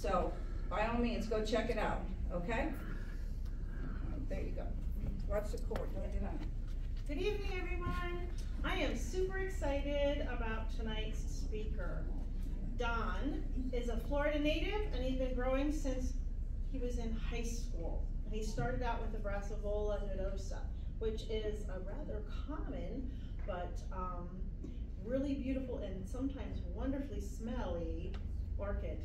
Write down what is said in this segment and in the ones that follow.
So, by all means, go check it out, okay? There you go. Watch the cord, don't do that. Good evening, everyone. I am super excited about tonight's speaker. Don is a Florida native and he's been growing since he was in high school. And he started out with the Brassavola nodosa, which is a rather common but um, really beautiful and sometimes wonderfully smelly orchid.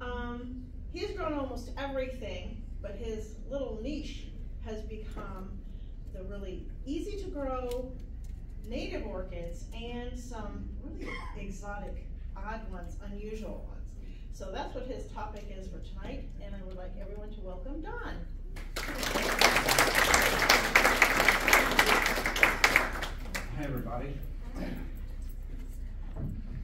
Um, he's grown almost everything, but his little niche has become the really easy to grow native orchids and some really exotic, odd ones, unusual ones. So that's what his topic is for tonight, and I would like everyone to welcome Don. Hi, everybody.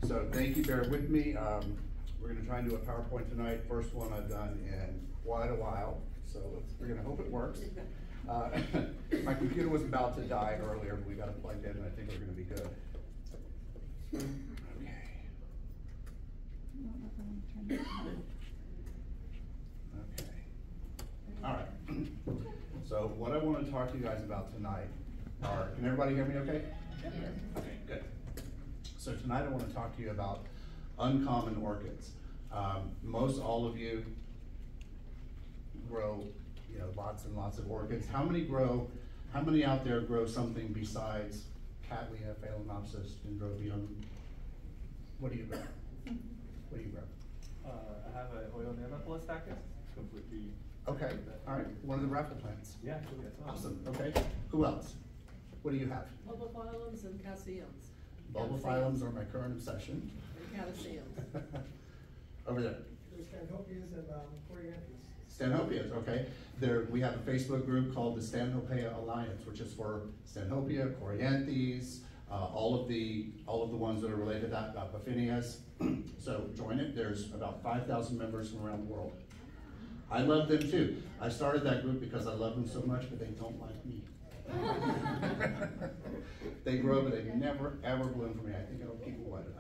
So thank you, bear with me. Um, we're gonna try and do a PowerPoint tonight. First one I've done in quite a while, so we're gonna hope it works. Uh, my computer was about to die earlier, but we got it plugged in and I think we're gonna be good. Okay. Okay. All right. So what I want to talk to you guys about tonight are, can everybody hear me okay? Okay, good. So tonight I want to talk to you about uncommon orchids. Um, most all of you grow, you know, lots and lots of orchids. How many grow, how many out there grow something besides Cattleya, Phalaenopsis, Dendrobium? What do you grow? What do you grow? Uh, I have an oil Nanophilostachys, completely. Okay, all right, one of the raffle plants. Yeah, actually, that's Awesome, okay. Who else? What do you have? Bulbophyllums and calceums. Bulbophyllums are my current obsession. And calceums. Over there. There's Stanhopeas and um, Coryanthes. Stanhopeas, okay. There, we have a Facebook group called the Stanhopea Alliance, which is for Stanhopea, Coryanthes, uh, all of the, all of the ones that are related to that, uh, Paphinias. So join it, there's about five thousand members from around the world. I love them too. I started that group because I love them so much, but they don't like me. They grow, but they never, ever bloom for me. I think it'll keep it wet enough.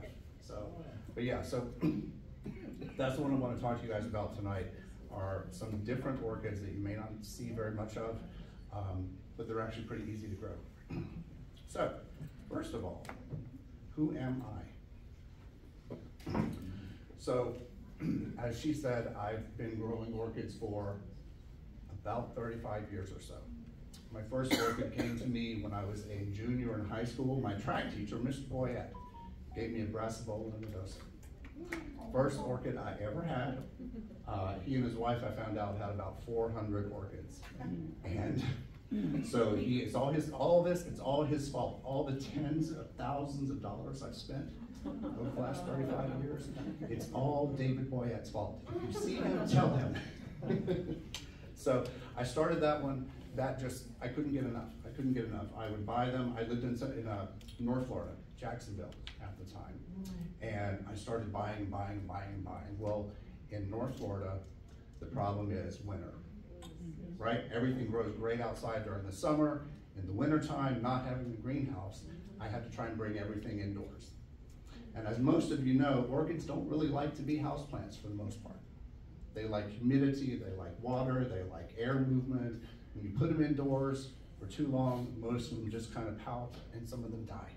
So, but yeah, so that's the one I want to talk to you guys about tonight are some different orchids that you may not see very much of, um, but they're actually pretty easy to grow. So, first of all, who am I? So, as she said, I've been growing orchids for about 35 years or so. My first orchid came to me when I was a junior in high school. My track teacher, Mr. Boyette, gave me a Brassavola nodosa. First orchid I ever had. Uh, he and his wife, I found out, had about 400 orchids. And so he, it's all his, all this, it's all his fault. All the tens of thousands of dollars I've spent over the last 35 years, it's all David Boyette's fault. If you see him, tell him. so I started that one. That just, I couldn't get enough. I couldn't get enough. I would buy them. I lived in, in uh, North Florida, Jacksonville at the time. Mm-hmm. And I started buying, and buying, and buying, and buying. Well, in North Florida, the problem is winter, right? Everything grows great outside during the summer. In the wintertime, not having a greenhouse, I had to try and bring everything indoors. And as most of you know, orchids don't really like to be houseplants for the most part. They like humidity, they like water, they like air movement. When you put them indoors for too long, most of them just kind of pout and some of them die.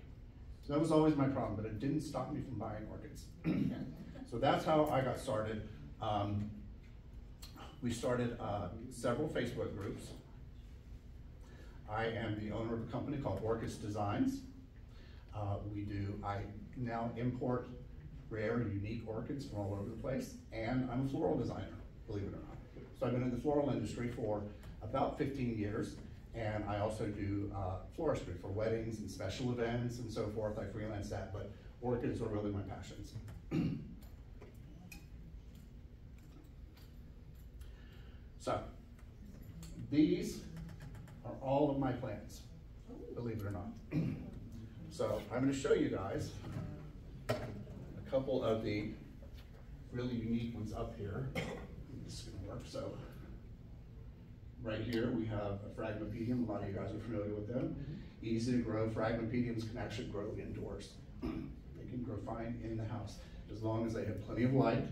So that was always my problem, but it didn't stop me from buying orchids. so that's how I got started. Um, we started uh, several Facebook groups. I am the owner of a company called Orchis Designs. Uh, we do, I now import rare, unique orchids from all over the place, and I'm a floral designer, believe it or not. So I've been in the floral industry for about 15 years, and I also do uh, floristry for weddings and special events and so forth. I freelance that, but orchids are really my passions. so, these are all of my plants, believe it or not. so I'm going to show you guys a couple of the really unique ones up here. This is going to work. So right here we have a Phragmipedium. A lot of you guys are familiar with them. Easy to grow. Phragmipediums can actually grow indoors. they can grow fine in the house as long as they have plenty of light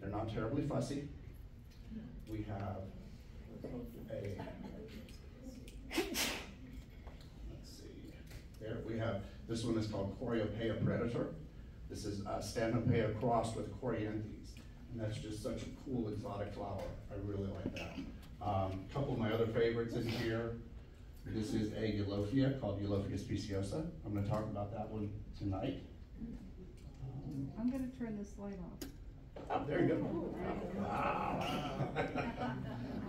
They're not terribly fussy. We have a, let's see, there, we have, this one is called Coryhopea predator. This is uh, Stanhopea crossed with Coryanthes, and that's just such a cool exotic flower. I really like that. Um, couple of my other favorites in here. This is a Eulophia called Eulophia speciosa. I'm gonna talk about that one tonight. Um, I'm gonna turn this light off. Oh, there you go. Wow.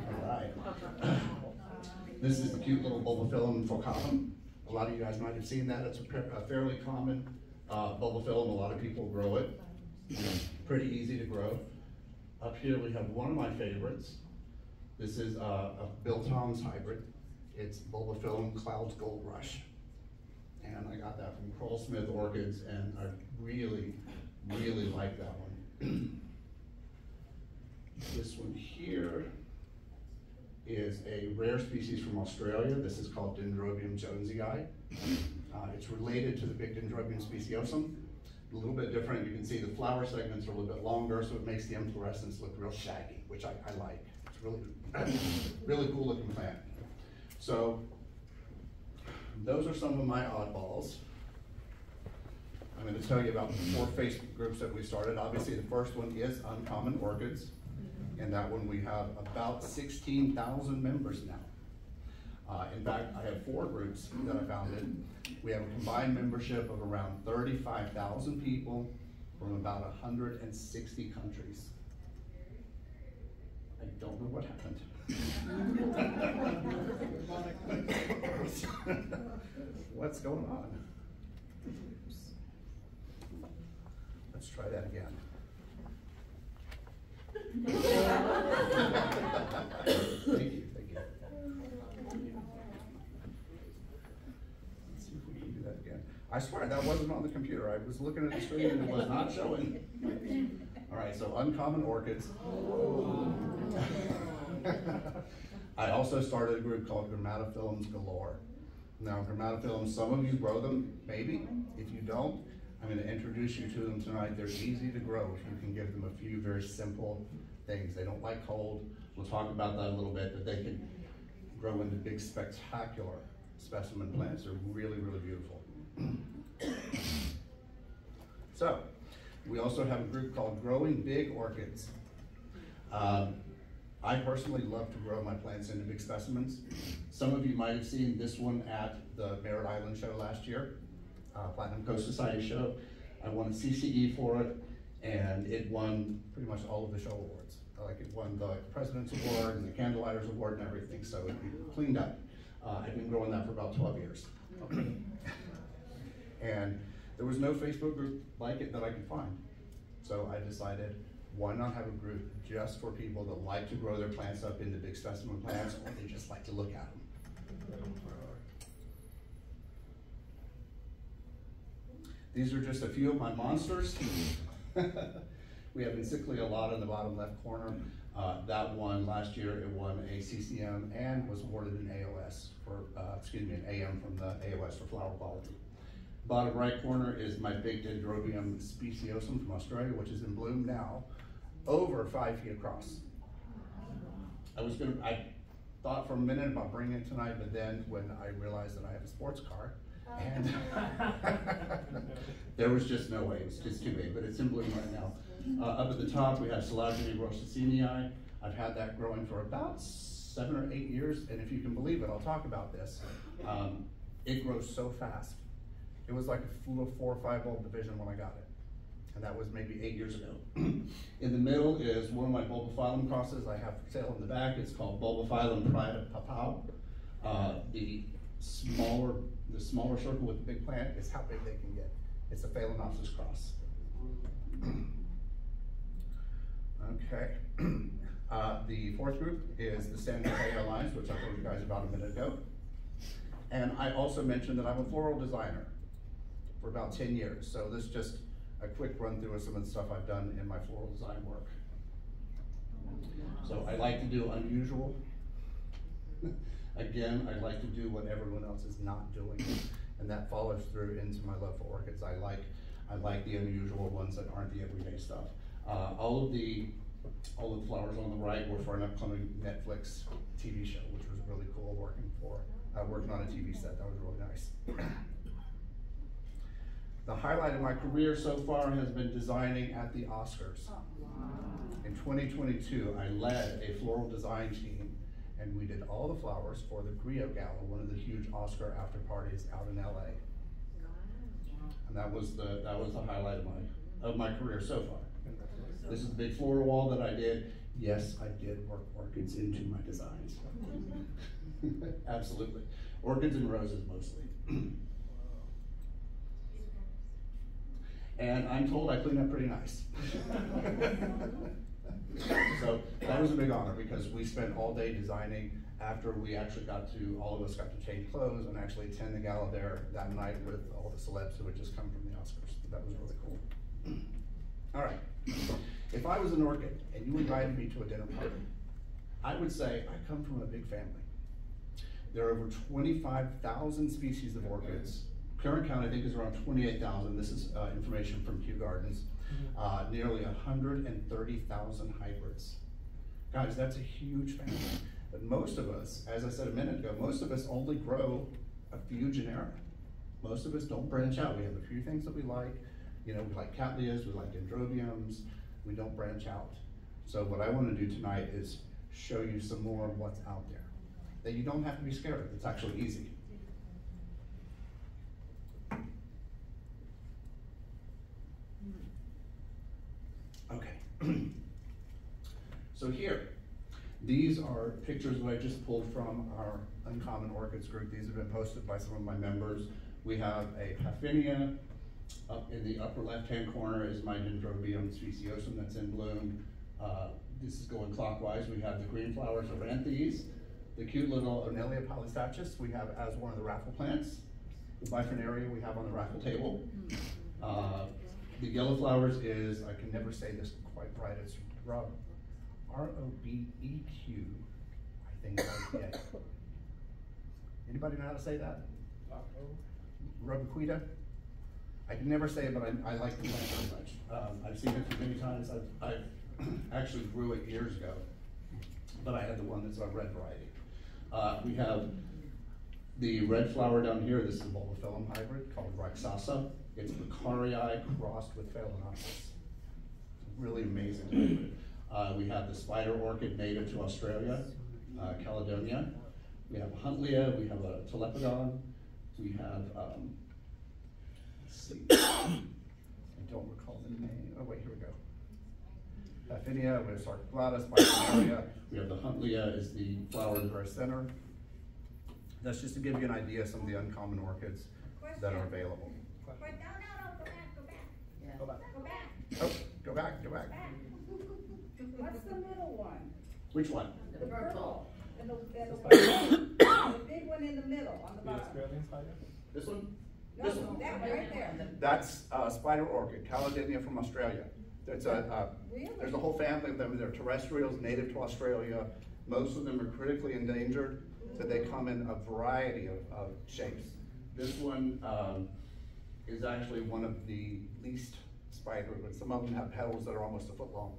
All right. This is the cute little bulbophyllum falcatum. A lot of you guys might have seen that. It's a a fairly common uh, bulbophyllum. A lot of people grow it. Pretty easy to grow. Up here we have one of my favorites. This is uh, a Bill Tom's hybrid. It's bulbophyllum clouds gold rush. And I got that from Kroll Smith Orchids and I really, really like that one. This one here is a rare species from Australia. This is called Dendrobium jonesii. Uh, it's related to the big Dendrobium speciosum. A little bit different. You can see the flower segments are a little bit longer, so it makes the inflorescence look real shaggy, which I, I like. Really, really cool looking plant. So those are some of my oddballs. I'm going to tell you about the four Facebook groups that we started. Obviously, the first one is Uncommon Orchids. And that one, we have about sixteen thousand members now. Uh, in fact, I have four groups that I founded. We have a combined membership of around thirty-five thousand people from about hundred and sixty countries. I don't know what happened. What's going on? Let's try that again. Let's see if we can do that again. I swear, that wasn't on the computer. I was looking at the screen and it was not showing. All right, so uncommon orchids. I also started a group called Grammatophyllums Galore. Now, grammatophyllums, some of you grow them, maybe. If you don't, I'm gonna introduce you to them tonight. They're easy to grow if you can give them a few very simple things. They don't like cold. We'll talk about that a little bit, but they can grow into big spectacular specimen plants. They're really, really beautiful. So, we also have a group called Growing Big Orchids. Um, I personally love to grow my plants into big specimens. Some of you might have seen this one at the Merritt Island show last year, uh, Platinum Coast Society show. I won a CCE for it, and it won pretty much all of the show awards. Like it won the President's Award and the Candlelighters Award and everything, so it cleaned up. Uh, I've been growing that for about 12 years. and there was no Facebook group like it that I could find. So I decided, why not have a group just for people that like to grow their plants up into big specimen plants, or they just like to look at them. These are just a few of my monsters. we have Encyclia alata in the bottom left corner. Uh, that one last year it won a CCM and was awarded an AOS for, uh, excuse me, an AM from the AOS for flower quality. Bottom right corner is my big Dendrobium speciosum from Australia, which is in bloom now, over five feet across. I was gonna, I thought for a minute about bringing it tonight, but then when I realized that I have a sports car, and there was just no way, it was just too big, but it's in bloom right now. Uh, up at the top, we have Coelogyne rochussenii. I've had that growing for about seven or eight years, and if you can believe it, I'll talk about this. Um, it grows so fast. It was like a little four or five bulb division when I got it. And that was maybe eight years ago. in the middle is one of my bulbophyllum crosses I have for sale in the back. It's called Bulbophyllum Pride of Papau. Uh, the smaller, the smaller circle with the big plant is how big they can get. It's a Phalaenopsis cross. okay. Uh, the fourth group is the Stanhopea Alliance, which I told you guys about a minute ago. And I also mentioned that I'm a floral designer for about 10 years. So this is just a quick run through of some of the stuff I've done in my floral design work. So I like to do unusual. Again, I like to do what everyone else is not doing. And that follows through into my love for orchids. I like, I like the unusual ones that aren't the everyday stuff. Uh, all of the all the flowers on the right were for an upcoming Netflix TV show, which was really cool working for, uh, working on a TV set. That was really nice. The highlight of my career so far has been designing at the Oscars. Oh, in 2022, I led a floral design team and we did all the flowers for the Griot Gala, one of the huge Oscar after parties out in LA. And that was the, that was the highlight of my, of my career so far. This is the big floral wall that I did. Yes, I did work orchids into my designs. Absolutely. Orchids and roses mostly. And I'm told I clean up pretty nice. So that was a big honor because we spent all day designing after we actually got to, all of us got to change clothes and actually attend the gala there that night with all the celebs who had just come from the Oscars. That was really cool. All right. If I was an orchid and you invited me to a dinner party, I would say I come from a big family. There are over twenty-five thousand species of orchids. Current count, I think, is around twenty-eight thousand. This is, uh, information from Kew Gardens. Uh, nearly hundred and thirty thousand hybrids. Guys, that's a huge family. But most of us, as I said a minute ago, most of us only grow a few genera. Most of us don't branch out. We have a few things that we like. You know, we like cattleyas, we like dendrobiums. We don't branch out. So what I want to do tonight is show you some more of what's out there that you don't have to be scared of. It's actually easy. Okay. so here, these are pictures that I just pulled from our Uncommon Orchids group. These have been posted by some of my members. We have a Paphinia. Up in the upper left-hand corner is my Dendrobium speciosum that's in bloom. Uh, this is going clockwise. We have the green flowers of Ranthes. The cute little Oeoniella polystachys we have as one of the raffle plants. The bifrenaria we have on the raffle table. Uh, the yellow flowers is, I can never say this quite right, it's rub, R-O-B-E-Q, I think. Anybody know how to say that? Rubiquita? I can never say it, but I, I like the plant very much. Um, I've seen it many times, I've, I've actually grew it years ago, but I had the one that's a red variety. Uh, we have the red flower down here, this is a bulbophyllum hybrid called Raxasa. It's Becarii crossed with Phalaenopsis. Really amazing hybrid. Uh, we have the spider orchid native to Australia, uh, Caladenia. We have a Huntleya, we have a Telipogon, we have, um, let's see, I don't recall the name, oh wait, here we go. Paphinia, we have Sarcoplatus, Bifrenaria, we have the Huntleya is the flower in the center. That's just to give you an idea of some of the uncommon orchids that are available. But no, no, no, go back, go back, Go back. go back, Oh, go back, go back. back. What's the middle one? Which one? The purple. And the, and the, The the big one in the middle, on the The bottom. Australian spider? This one? No, This one? that one right there. That's uh, spider orchid, Caladenia from Australia. It's a, uh, Really? there's a whole family of them. They're terrestrials native to Australia. Most of them are critically endangered, so they come in a variety of, of shapes. This one um, is actually one of the least spider, but some of them have petals that are almost a foot long.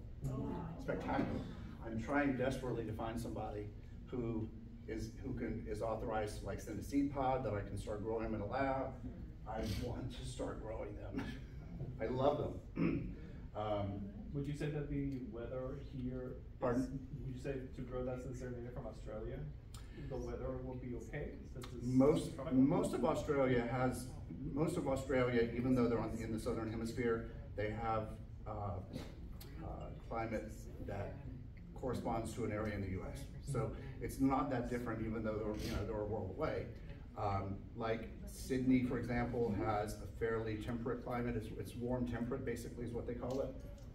Spectacular. I'm trying desperately to find somebody who is, who can, is authorized to like send a seed pod that I can start growing them in a lab. I want to start growing them. I love them. Um, Would you say that the weather here? Pardon? Would you say to grow that since they're native from Australia, the weather will be okay? Most, tropical? most of Australia has, most of Australia, even though they're on, in the southern hemisphere, they have, uh, uh, climate that corresponds to an area in the US. So it's not that different, even though they're, you know, they're a world away. Um, like Sydney, for example, has a fairly temperate climate, it's, it's warm temperate, basically is what they call it.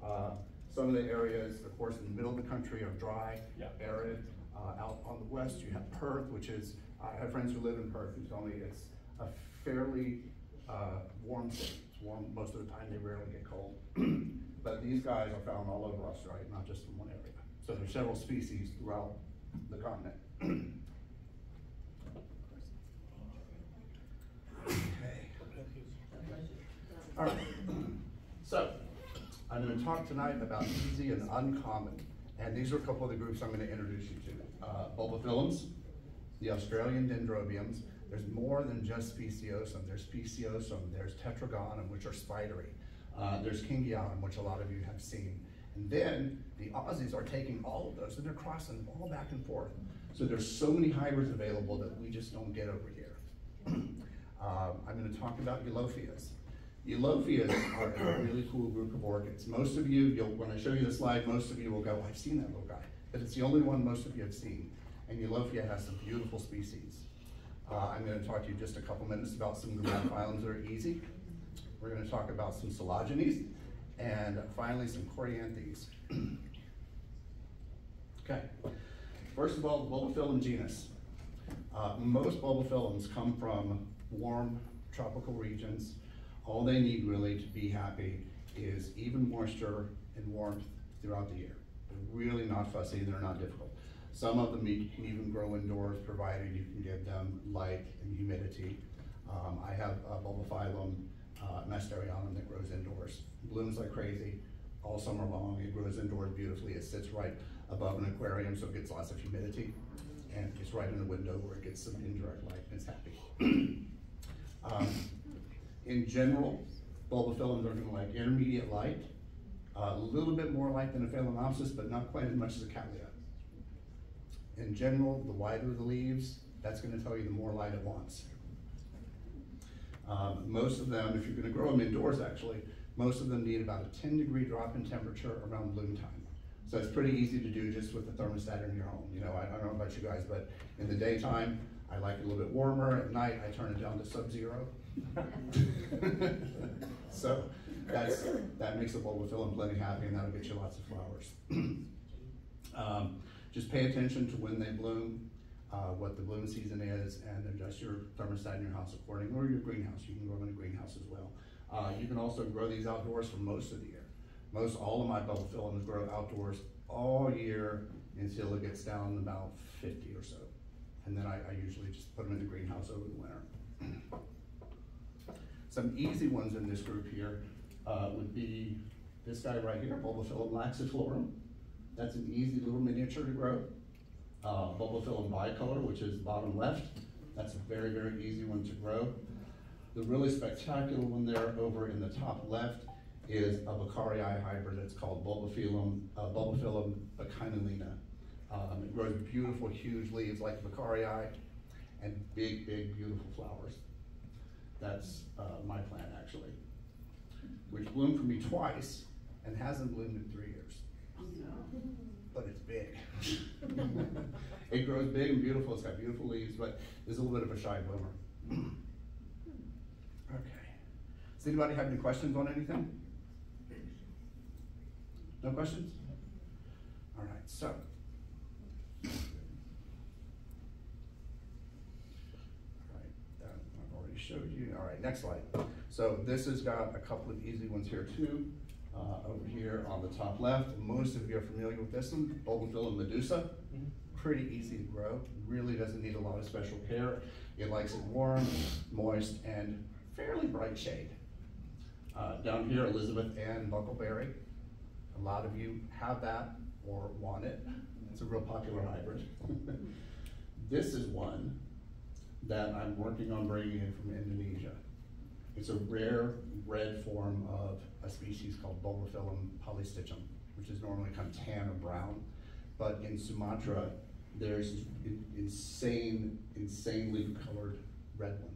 Uh, some of the areas, of course, in the middle of the country are dry, Yeah. arid. Uh, out on the west, you have Perth, which is, I have friends who live in Perth who tell me it's a fairly, uh, warm city. It's warm most of the time, they rarely get cold. But these guys are found all over Australia, not just in one area. So there's several species throughout the continent. Okay. All right, so, I'm gonna talk tonight about easy and uncommon, and these are a couple of the groups I'm gonna introduce you to. Uh, bulbophyllums, the Australian dendrobiums, there's more than just speciosum, there's speciosum, there's tetragonum, which are spidery. Uh, there's kingianum, which a lot of you have seen. And then the Aussies are taking all of those and they're crossing them all back and forth. So there's so many hybrids available that we just don't get over here. um, I'm gonna talk about eulophias. Eulophias are a really cool group of orchids. Most of you, when I show you the slide, most of you will go, I've seen that little guy. But it's the only one most of you have seen. And Eulophia has some beautiful species. Uh, I'm gonna talk to you just a couple minutes about some phylums that are easy. We're gonna talk about some coelogynes, and finally some coryanthes. okay, first of all, the bulbophyllum genus. Uh, most bulbophyllums come from warm tropical regions. All they need really to be happy is even moisture and warmth throughout the year. They're really not fussy, they're not difficult. Some of them can even grow indoors, provided you can give them light and humidity. Um, I have a bulbophyllum uh, Masterianum that grows indoors. Blooms like crazy all summer long. It grows indoors beautifully. It sits right above an aquarium, so it gets lots of humidity. And it's right in the window where it gets some indirect light and it's happy. um, in general, bulbophyllums are gonna like intermediate light, a little bit more light than a phalaenopsis, but not quite as much as a cattleya. In general, the wider the leaves, that's gonna tell you the more light it wants. Um, most of them, if you're gonna grow them indoors actually, most of them need about a 10 degree drop in temperature around bloom time. So it's pretty easy to do just with the thermostat in your home. You know, I, I don't know about you guys, but in the daytime, I like it a little bit warmer. At night, I turn it down to sub-zero. so that's, that makes the bulbophyllum plenty happy and that'll get you lots of flowers. um, just pay attention to when they bloom uh, what the bloom season is and adjust your thermostat in your house accordingly, or your greenhouse. You can grow them in a greenhouse as well. Uh, you can also grow these outdoors for most of the year. Most all of my bulbophyllums grow outdoors all year until it gets down about 50 or so. And then I, I usually just put them in the greenhouse over the winter. Some easy ones in this group here uh, would be this guy right here, Bulbophyllum laxiflorum. That's an easy little miniature to grow uh, bulbophyllum bicolor, which is bottom left. That's a very, very easy one to grow. The really spectacular one there over in the top left is a Beccarii hybrid. It's called Bulbophyllum, uh, Bulbophyllum. Um, it grows beautiful, huge leaves like Beccarii and big, big, beautiful flowers. That's uh, my plant actually, which bloomed for me twice and hasn't bloomed in three years but it's big. it grows big and beautiful. It's got beautiful leaves, but it's a little bit of a shy bloomer. okay. Does anybody have any questions on anything? No questions? All right, so. All right, that I've already showed you. All right, next slide. So this has got a couple of easy ones here too uh, over here on the top left. Most of you are familiar with this one, Bulbophyllum medusa. Mm-hmm. Pretty easy to grow, really doesn't need a lot of special care. It likes it warm, moist, and fairly bright shade. Uh, down here, Elizabeth Ann Buckleberry. A lot of you have that or want it. It's a real popular hybrid. this is one that I'm working on bringing in from Indonesia. It's a rare red form of a species called Bulbophyllum polystichum, which is normally kind of tan or brown. But in Sumatra, there's insane, insanely colored red one.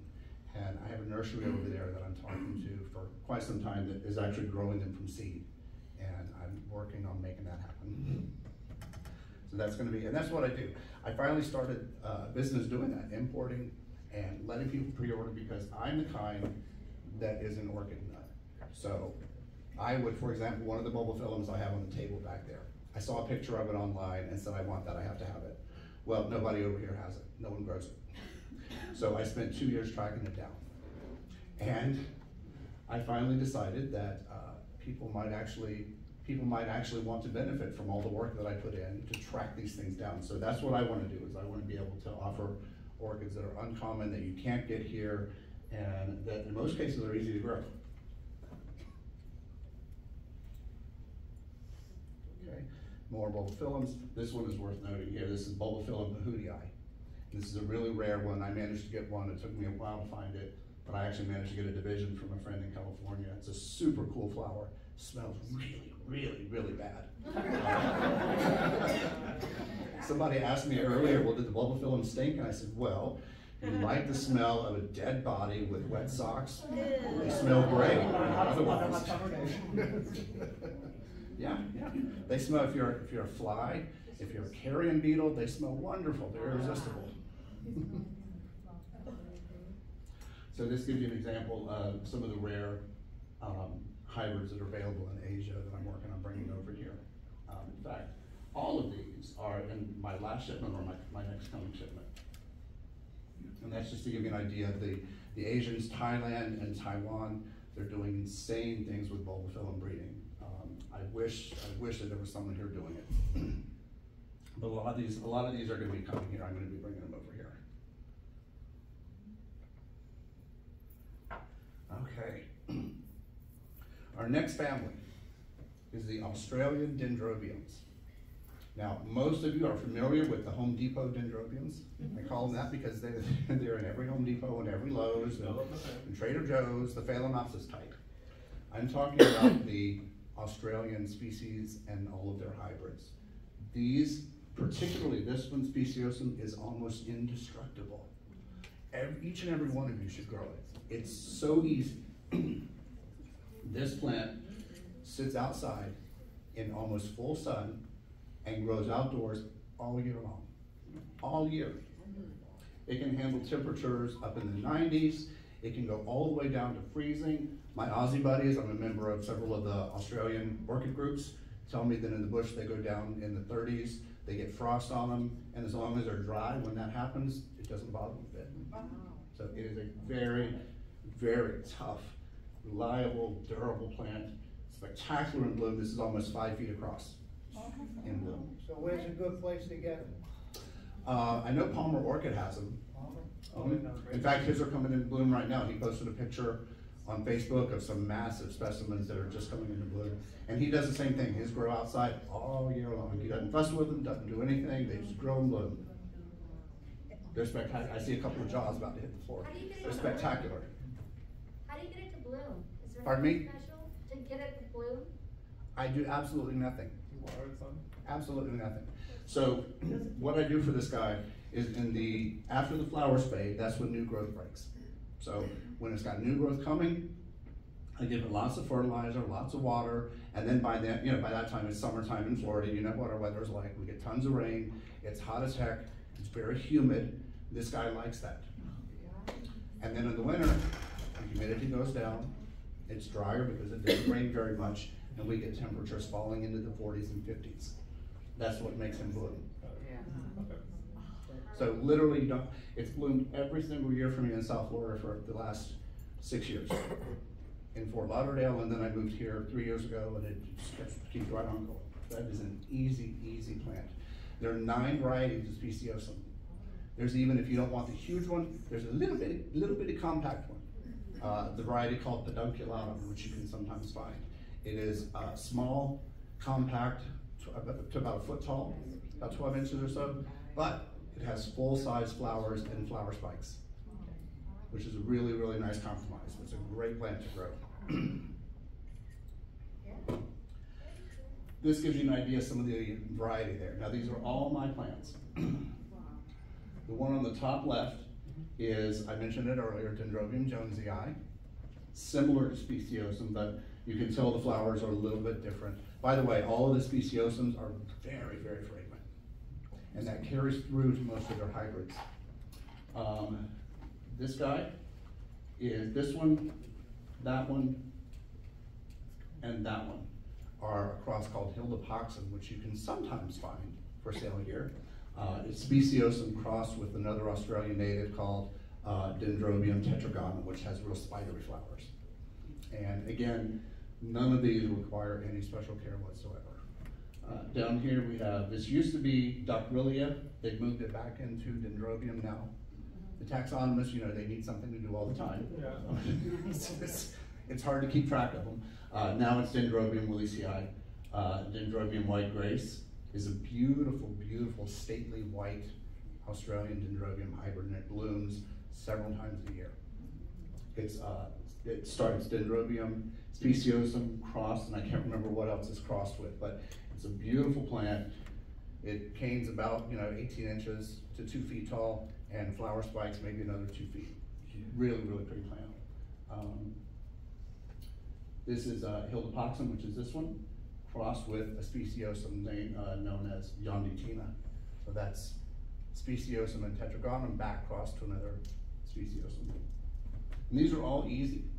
And I have a nursery over there that I'm talking to for quite some time that is actually growing them from seed. And I'm working on making that happen. So that's gonna be, and that's what I do. I finally started uh, business doing that, importing and letting people pre-order because I'm the kind that is an orchid nut. So I would, for example, one of the bulbophyllums I have on the table back there. I saw a picture of it online and said, I want that, I have to have it. Well, nobody over here has it. No one grows it. So I spent two years tracking it down. And I finally decided that uh, people might actually people might actually want to benefit from all the work that I put in to track these things down. So that's what I want to do is I want to be able to offer orchids that are uncommon that you can't get here and that in most cases are easy to grow. okay? More bulbophyllums, this one is worth noting here, this is bulbophyllum behootii. This is a really rare one, I managed to get one, it took me a while to find it, but I actually managed to get a division from a friend in California. It's a super cool flower, smells really, really, really bad. Somebody asked me earlier, well, did the bulbophyllum stink? And I said, well, you like the smell of a dead body with wet socks? They smell great. Otherwise. Yeah, yeah. They smell, if you're, if you're a fly, if you're a carrion beetle, they smell wonderful. They're irresistible. So this gives you an example of some of the rare um, hybrids that are available in Asia that I'm working on bringing over here. Um, in fact, all of these are in my last shipment or my, my next coming shipment. And that's just to give you an idea of the, the Asians, Thailand and Taiwan, they're doing insane things with bulbophyllum breeding. Um, I wish, I wish that there was someone here doing it. But a lot of these, a lot of these are gonna be coming here, I'm gonna be bringing them over here. Okay. Our next family is the Australian dendrobiums. Now, most of you are familiar with the Home Depot dendrobiums. I mm-hmm. call them that because they're, they're in every Home Depot and every Lowe's and, and Trader Joe's, the Phalaenopsis type. I'm talking about the Australian species and all of their hybrids. These, particularly this one, speciosum, is almost indestructible. Every, each and every one of you should grow it. It's so easy. this plant sits outside in almost full sun and grows outdoors all year long. All year. It can handle temperatures up in the 90s. It can go all the way down to freezing. My Aussie buddies, I'm a member of several of the Australian orchid groups, tell me that in the bush they go down in the 30s. They get frost on them, and as long as they're dry, when that happens, it doesn't bother them a bit. So it is a very, very tough, reliable, durable plant. Spectacular in bloom. This is almost five feet across in bloom. So where's a good place to get them? Uh, I know Palmer Orchid has them. In fact, his are coming in bloom right now. He posted a picture on Facebook of some massive specimens that are just coming into bloom. And he does the same thing. His grow outside all year long. He doesn't fuss with them, doesn't do anything. They just grow and bloom. They're spectacular. I see a couple of jaws about to hit the floor. How do you get They're spectacular. How do you get it to bloom? Is there Pardon anything me? special to get it to bloom? I do absolutely nothing. Absolutely nothing. So what I do for this guy is in the, after the flower spade, that's when new growth breaks. So when it's got new growth coming, I give it lots of fertilizer, lots of water, and then by then, you know, by that time it's summertime in Florida, you know what our weather's like, we get tons of rain, it's hot as heck, it's very humid, this guy likes that. And then in the winter, the humidity goes down, it's drier because it doesn't rain very much, and we get temperatures falling into the forties and fifties. That's what makes him bloom. Okay. So literally, you don't, it's bloomed every single year for me in South Florida for the last six years. In Fort Lauderdale, and then I moved here three years ago, and it just kept- keeps right on going. That is an easy, easy plant. There are nine varieties of speciosum. There's even, if you don't want the huge one, there's a little bit, little bitty compact one. Uh, the variety called pedunculatum, which you can sometimes find. It is, uh, small, compact, to about, a foot tall, about twelve inches or so, but it has full-size flowers and flower spikes, which is a really, really nice compromise. It's a great plant to grow. This gives you an idea of some of the variety there. Now, these are all my plants. The one on the top left is, I mentioned it earlier, Dendrobium jonesii. Similar to speciosum, but you can tell the flowers are a little bit different. By the way, all of the speciosums are very, very fragrant. And that carries through to most of their hybrids. Um, this guy is, this one, that one, and that one are a cross called Hilda Poxon, which you can sometimes find for sale here. Uh, it's speciosum crossed with another Australian native called uh, Dendrobium tetragona, which has real spidery flowers. And again, none of these require any special care whatsoever. Uh, down here we have, this used to be Dockrillia, they've moved it back into Dendrobium now. The taxonomists, you know, they need something to do all the time. Yeah. it's, it's- it's hard to keep track of them. Uh, now it's Dendrobium willisii. Uh, Dendrobium white grace is a beautiful, beautiful stately white Australian dendrobium hybrid and it blooms several times a year. It's, uh, it starts dendrobium speciosum crossed, and I can't remember what else it's crossed with, but it's a beautiful plant. It canes about, you know, eighteen inches to two feet tall, and flower spikes maybe another two feet. Really, really pretty plant. Um, This is, uh, Hilda Poxon, which is this one, crossed with a speciosum name, uh, known as Yonditina. So that's speciosum and tetragonum back crossed to another speciosum. And these are all easy.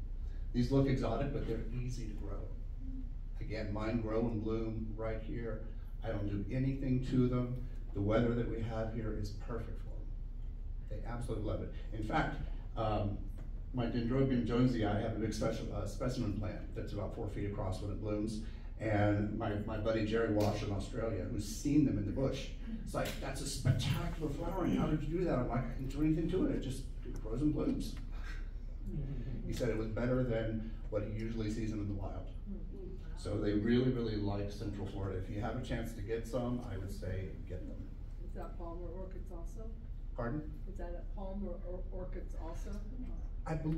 These look exotic, but they're easy to grow. Again, mine grow and bloom right here. I don't do anything to them. The weather that we have here is perfect for them. They absolutely love it. In fact, um, my Dendrobium jonesii, I have a big special, uh, specimen plant that's about four feet across when it blooms. And my, my buddy Jerry Walsh in Australia, who's seen them in the bush, it's like, that's a spectacular flowering. How did you do that? I'm like, I didn't do anything to it. It just grows and blooms. He said it was better than what he usually sees them in the wild. So they really, really like Central Florida. If you have a chance to get some, I would say get them. Is that Palmer orchids also? Pardon? Is that at Palmer or- orchids also? I bel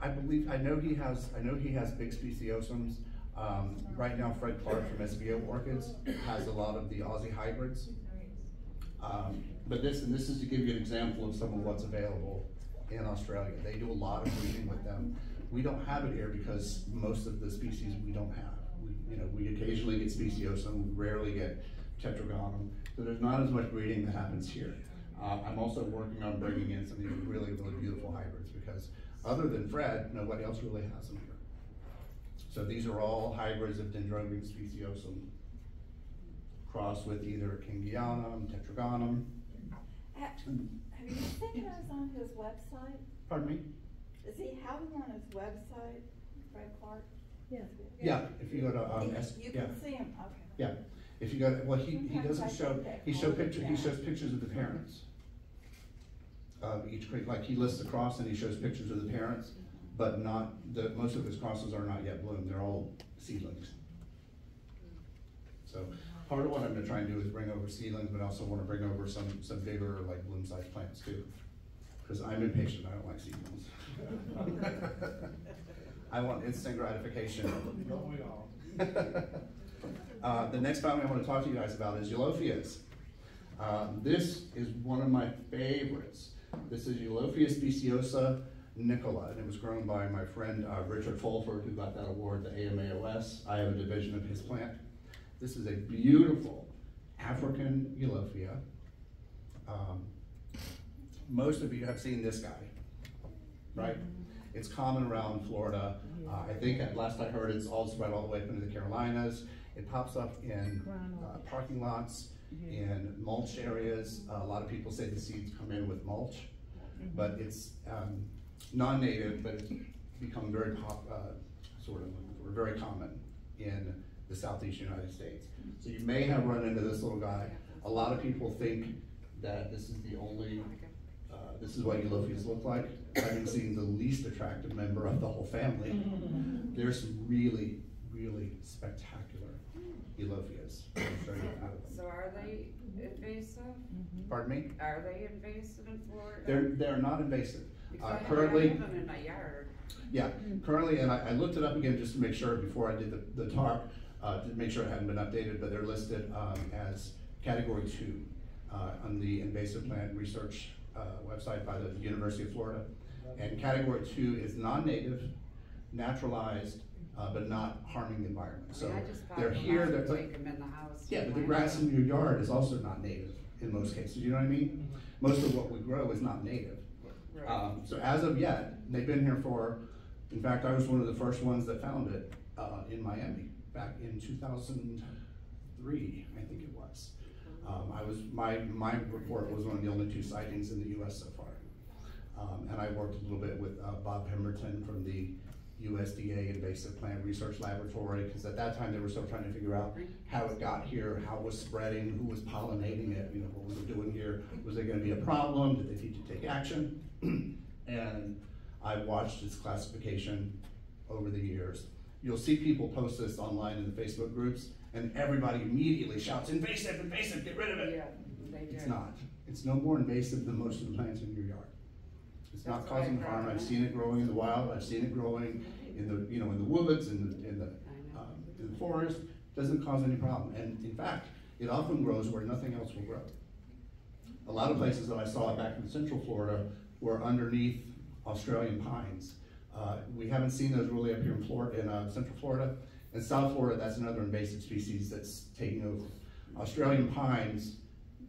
I believe, I know he has, I know he has big speciosums. Um, right now Fred Clark from SVO Orchids has a lot of the Aussie hybrids. Um, but this, and this is to give you an example of some of what's available in Australia. They do a lot of breeding with them. We don't have it here because most of the species we don't have. We, you know, we occasionally get speciosum, we rarely get tetragonum. So there's not as much breeding that happens here. Uh, I'm also working on bringing in some of these really, really beautiful hybrids because other than Fred, nobody else really has them here. So these are all hybrids of Dendrobium speciosum crossed with either Kingianum, Tetragonum. Have have you seen those on his website? Pardon me? Does he have them on his website, Fred Clark? Yes. Yeah, if you go to, um, You- S, You yeah, can see them, okay. yeah. If you go to, well, he, he Sometimes doesn't I show, that he show calls picture, he that. shows pictures of the parents. Of each creek, like he lists the cross and he shows pictures of the parents, but not, the, most of his crosses are not yet bloomed, they're all seedlings. So, part of what I'm gonna try and do is bring over seedlings, but I also wanna bring over some, some bigger, like bloom-sized plants too. Cause I'm impatient, I don't like seedlings. I want instant gratification. Don't we all? Uh, the next family I want to talk to you guys about is Eulophias. Uh, this is one of my favorites. This is Eulophias speciosa nicola, and it was grown by my friend uh, Richard Fulford, who got that award, the AMAOS. I have a division of his plant. This is a beautiful African Eulophia. Um, most of you have seen this guy, right? It's common around Florida. Uh, I think at last I heard it's all spread all the way up into the Carolinas. It pops up in uh, parking lots, in mulch areas. Uh, a lot of people say the seeds come in with mulch, but it's um, non-native, but it's become very pop, uh, sort of, or very common in the southeast United States. So you may have run into this little guy. A lot of people think that this is the only uh, this is what eulophias look like. Having seen the least attractive member of the whole family, there's some really, really spectacular eulophias. I'll show you a few of So are they invasive? Pardon me? Are they invasive in Florida? They're, they're not invasive. Uh, I have currently, them in my yard. yeah, currently, and I, I looked it up again just to make sure before I did the, the talk, uh, to make sure it hadn't been updated, but they're listed, um, as category two, uh, on the invasive plant research, uh, website by the University of Florida. And category two is non-native, naturalized, uh, but not harming the environment. So mean, I just bought they're here, they're, and but- Take them in the house. yeah, but the grass in your yard is also not native in most cases, you know what I mean? Most of what we grow is not native. Right. Um, so as of yet, they've been here for, in fact, I was one of the first ones that found it, uh, in Miami, back in two thousand three, I think it was. Um, I was, my, my report was one of the only two sightings in the US so far. Um, and I worked a little bit with, uh, Bob Pemberton from the USDA Invasive Plant Research Laboratory, because at that time, they were still trying to figure out how it got here, how it was spreading, who was pollinating it, you know, what was it doing here? Was it gonna be a problem? Did they need to take action? And I watched its classification over the years. You'll see people post this online in the Facebook groups, and everybody immediately shouts, invasive, invasive, get rid of it. Yeah. It's not. It's no more invasive than most of the plants in your yard. It's not That's what causing harm. I've seen it growing in the wild. I've seen it growing in the, you know, in the woods, in the, in the, um, in the forest. Doesn't cause any problem. And in fact, it often grows where nothing else will grow. A lot of places that I saw back in central Florida were underneath Australian pines. Uh, we haven't seen those really up here in Florida, in, uh, central Florida. In South Florida, that's another invasive species that's taking over. Australian pines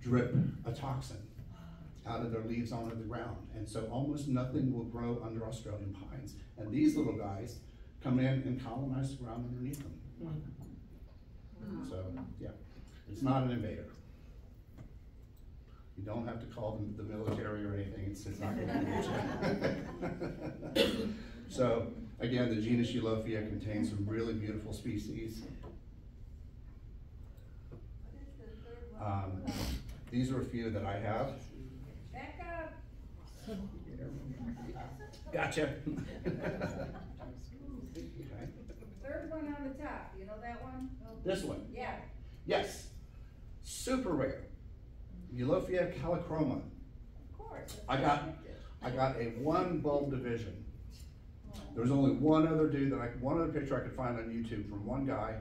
drip a toxin out of their leaves onto the ground. And so almost nothing will grow under Australian pines. And these little guys come in and colonize the ground underneath them. So, yeah, it's not an invader. You don't have to call them the military or anything, it's, it's not be you. So, again, the genus Eulophia contains some really beautiful species. Um, these are a few that I have. Back up. Gotcha. Okay. Third one on the top, you know that one? This one, Yeah. yes, super rare. Eulophia callichroma. Of course. I got- I got a one bulb division. There was only one other dude that I, one other picture I could find on YouTube from one guy,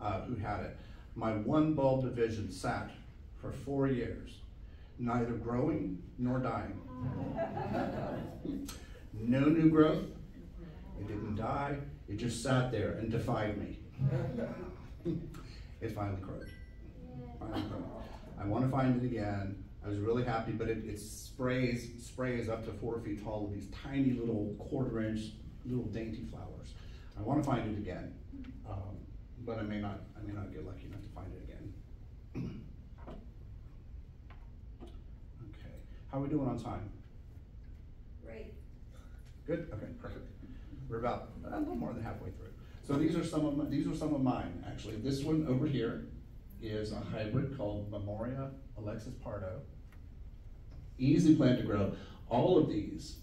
uh, who had it. My one bulb division sat for four years, neither growing nor dying. No new growth, it didn't die, it just sat there and defied me. It finally crowed. Finally crowed. I wanna find it again, I was really happy, but it, it sprays, sprays up to four feet tall with these tiny little quarter inch, little dainty flowers. I wanna find it again, um, but I may not, I may not get lucky enough to find it again. Okay, how are we doing on time? Great. Good, okay, perfect. We're about, a little more than halfway through. So these are some of my, these are some of mine, actually. This one over here is a hybrid called Memoria Alexis Pardo. Easy plant to grow. All of these,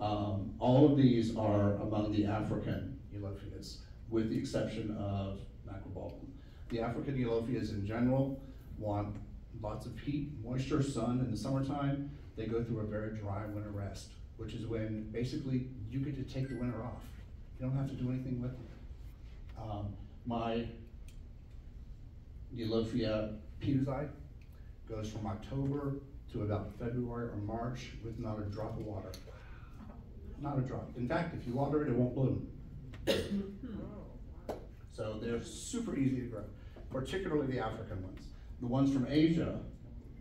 um, all of these are among the African Eulophias, with the exception of macrobulbon. The African Eulophias in general want lots of heat, moisture, sun in the summertime. They go through a very dry winter rest, which is when basically you get to take the winter off. You don't have to do anything with them. Um, my Eulophia petersii goes from October to about February or March with not a drop of water. Not a drop. In fact, if you water it, it won't bloom. So they're super easy to grow, particularly the African ones. The ones from Asia,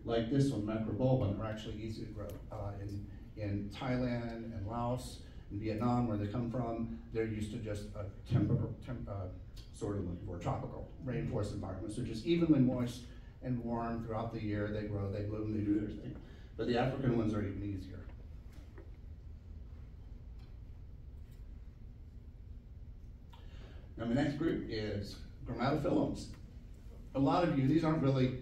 like this one, Macrobulbon, are actually easy to grow. Uh, in, in Thailand and Laos and Vietnam, where they come from, they're used to just a temper, temp, uh, sort of looking for tropical rainforest environments. So just evenly moist and warm throughout the year. They grow, they bloom, they do their thing. But the African ones are even easier. Now, the next group is grammatophyllums. A lot of you, these aren't really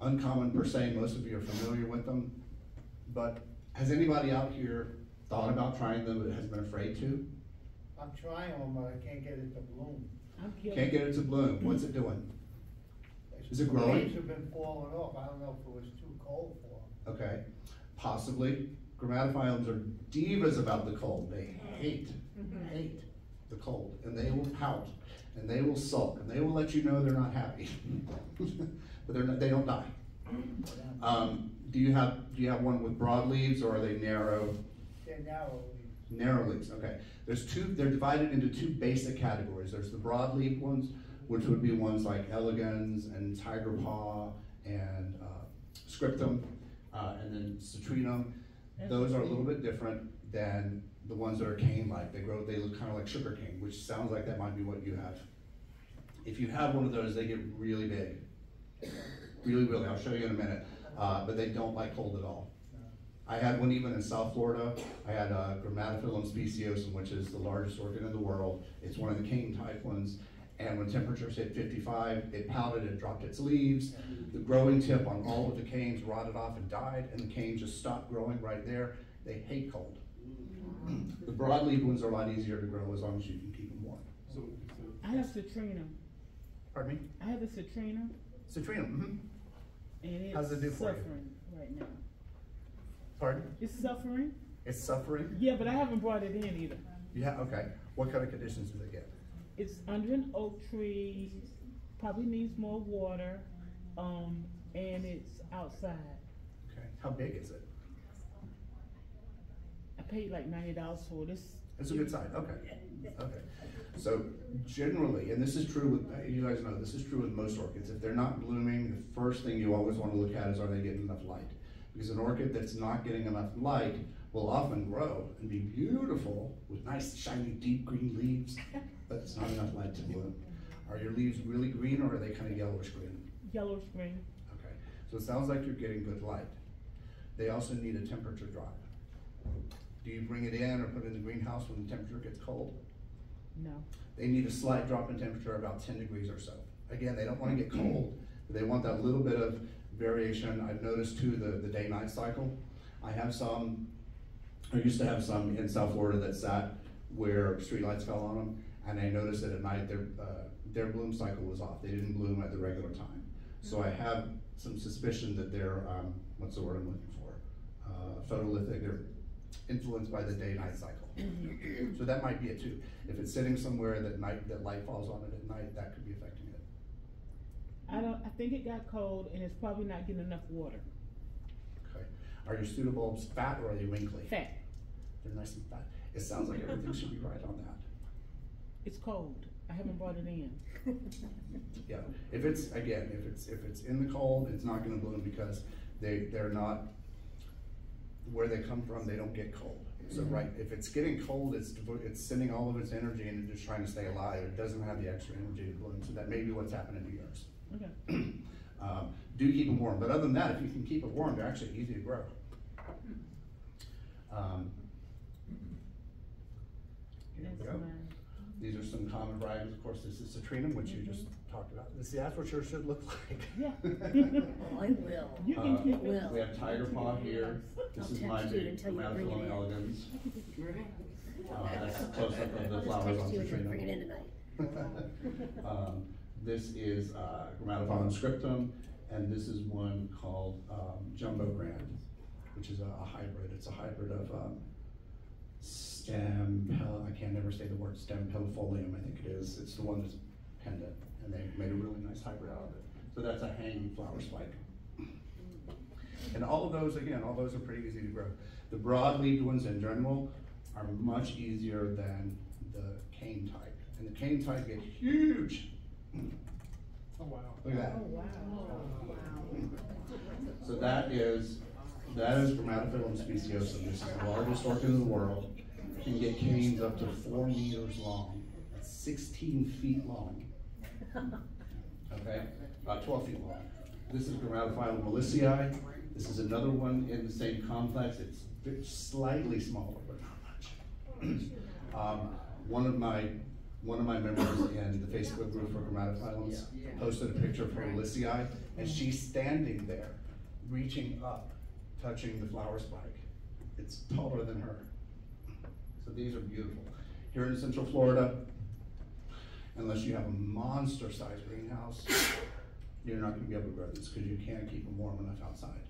uncommon per se, most of you are familiar with them. But has anybody out here thought about trying them but has been afraid to? I'm trying them, but I can't get it to bloom. Can't get it to bloom. What's it doing? Is it growing? Leaves have been falling off, I don't know if it was too cold for them. Okay, possibly. Grammatophyllums are divas about the cold. They hate, mm-hmm. hate the cold, and they will pout, and they will sulk, and they will let you know they're not happy. but they're not, they don't die. Um, do you have do you have one with broad leaves, or are they narrow? They're narrow leaves. Narrow leaves. Okay. There's two. They're divided into two basic categories. There's the broad leaf ones, which would be ones like elegans and tiger paw and uh, scriptum, uh, and then citrinum. Those are a little bit different than the ones that are cane-like. They grow. They look kind of like sugar cane, which sounds like that might be what you have. If you have one of those, they get really big, really, really. I'll show you in a minute. Uh, but they don't like cold at all. I had one even in South Florida. I had uh, Grammatophyllum speciosum, which is the largest orchid in the world. It's one of the cane type ones. And when temperatures hit 55, it pouted and dropped its leaves. The growing tip on all of the canes rotted off and died, and the cane just stopped growing right there. They hate cold. The broadleaf ones are a lot easier to grow as long as you can keep them warm. So, so I have to train. Pardon me? I have a citrina Citrina, hmm and How's it's it do for you? suffering right now. Pardon? It's suffering? It's suffering? Yeah, but I haven't brought it in either. Yeah, okay. What kind of conditions do they get? It's under an oak tree, probably needs more water, um, and it's outside. Okay. How big is it? Paid like ninety dollars for this. It's a good sign, okay, okay. So generally, and this is true with, you guys know, this is true with most orchids, if they're not blooming, the first thing you always wanna look at is are they getting enough light? Because an orchid that's not getting enough light will often grow and be beautiful with nice shiny deep green leaves, but it's not enough light to bloom. Are your leaves really green or are they kinda yellowish green? Yellowish green. Okay, so it sounds like you're getting good light. They also need a temperature drop. Do you bring it in or put it in the greenhouse when the temperature gets cold? No. They need a slight drop in temperature, about ten degrees or so. Again, they don't wanna get cold, they want that little bit of variation. I've noticed too, the, the day-night cycle. I have some, I used to have some in South Florida that sat where streetlights fell on them, and I noticed that at night, their, uh, their bloom cycle was off. They didn't bloom at the regular time. So I have some suspicion that they're, um, what's the word I'm looking for? Uh, photolithic, they're influenced by the day-night cycle. Mm-hmm. So that might be it too. If it's sitting somewhere that night, that light falls on it at night, that could be affecting it. I don't, I think it got cold and it's probably not getting enough water. Okay. Are your pseudobulbs fat or are they wrinkly? Fat. They're nice and fat. It sounds like everything should be right on that. It's cold. I haven't brought it in. Yeah, if it's, again, if it's, if it's in the cold, it's not gonna bloom because they, they're not, where they come from, they don't get cold. So, right, if it's getting cold, it's, it's sending all of its energy into just trying to stay alive, it doesn't have the extra energy to bloom, so that may be what's happening to yours. Okay. Um, do keep them warm, but other than that, if you can keep it warm, they're actually easy to grow. Um, here we go. These are some common varieties, of course, this is citrinum, which you just talked about. See, that's what yours should look like. Yeah. I will. You can Uh, keep it. We have tiger paw here, this I'll is my big until you bring it in. elegans. Uh, that's a close up of the I'll flowers on text you and bring it in tonight. Um, This is, uh, Grammatophyllum scriptum, and this is one called, um, Jumbo Grand, which is a a hybrid, it's a hybrid of, um, stem, I can't never say the word, stem pelifolium, I think it is, it's the one that's pendant, and they made a really nice hybrid out of it. So that's a hanging flower spike. And all of those, again, all those are pretty easy to grow. The broad-leaved ones in general are much easier than the cane type, and the cane type get huge. Oh, wow. Look at that. Oh, wow. So that is, that is Grammatophyllum speciosum. This is the largest orchid in the world. Can get canes up to four meters long. That's sixteen feet long. Okay, about twelve feet long. This is Grammatophyllum melisii. This is another one in the same complex. It's bit- slightly smaller, but not much. Um, one of my, one of my members in the Facebook group for Grammatophyllums posted a picture of her melisii, and she's standing there, reaching up, touching the flower spike. It's taller than her. So these are beautiful. Here in Central Florida, unless you have a monster-sized greenhouse, you're not gonna be able to grow these, because you can't keep them warm enough outside.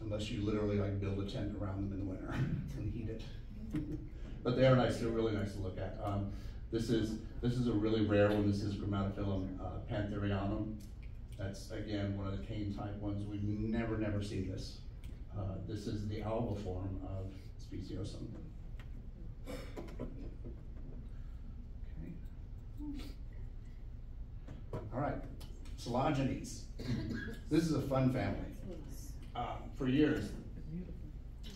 Unless you literally like build a tent around them in the winter and heat it. But they are nice, they're really nice to look at. Um, this is, this is a really rare one, this is Grammatophyllum uh, pantherianum. That's again, one of the cane type ones, We've never, never seen this. Uh, this is the alba form of speciosum. Okay. All right, Coelogynes. This is a fun family. Uh, for years,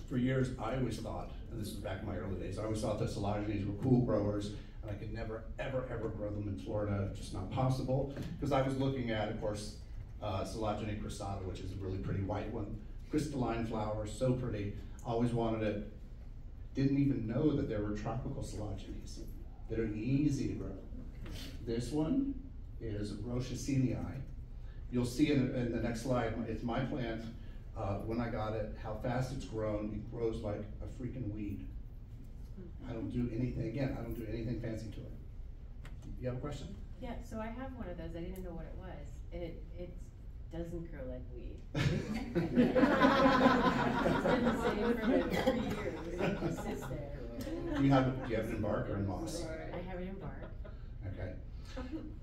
for years, I always thought, and this was back in my early days, I always thought that Coelogynes were cool growers, and I could never, ever, ever grow them in Florida, just not possible. Because I was looking at, of course, uh, cristata, which is a really pretty white one, crystalline flowers, so pretty. Always wanted it. Didn't even know that there were tropical Coelogynes that are easy to grow. This one is rochussenii. You'll see in, in the next slide, it's my plant. Uh, when I got it, how fast it's grown, it grows like a freaking weed. I don't do anything, again, I don't do anything fancy to it. You have a question? Yeah, so I have one of those, I didn't know what it was, it, it doesn't grow like weed. It's been the same for like three years, it just sits there. Do you have, do you have it in bark or in moss? I have it in bark. Okay.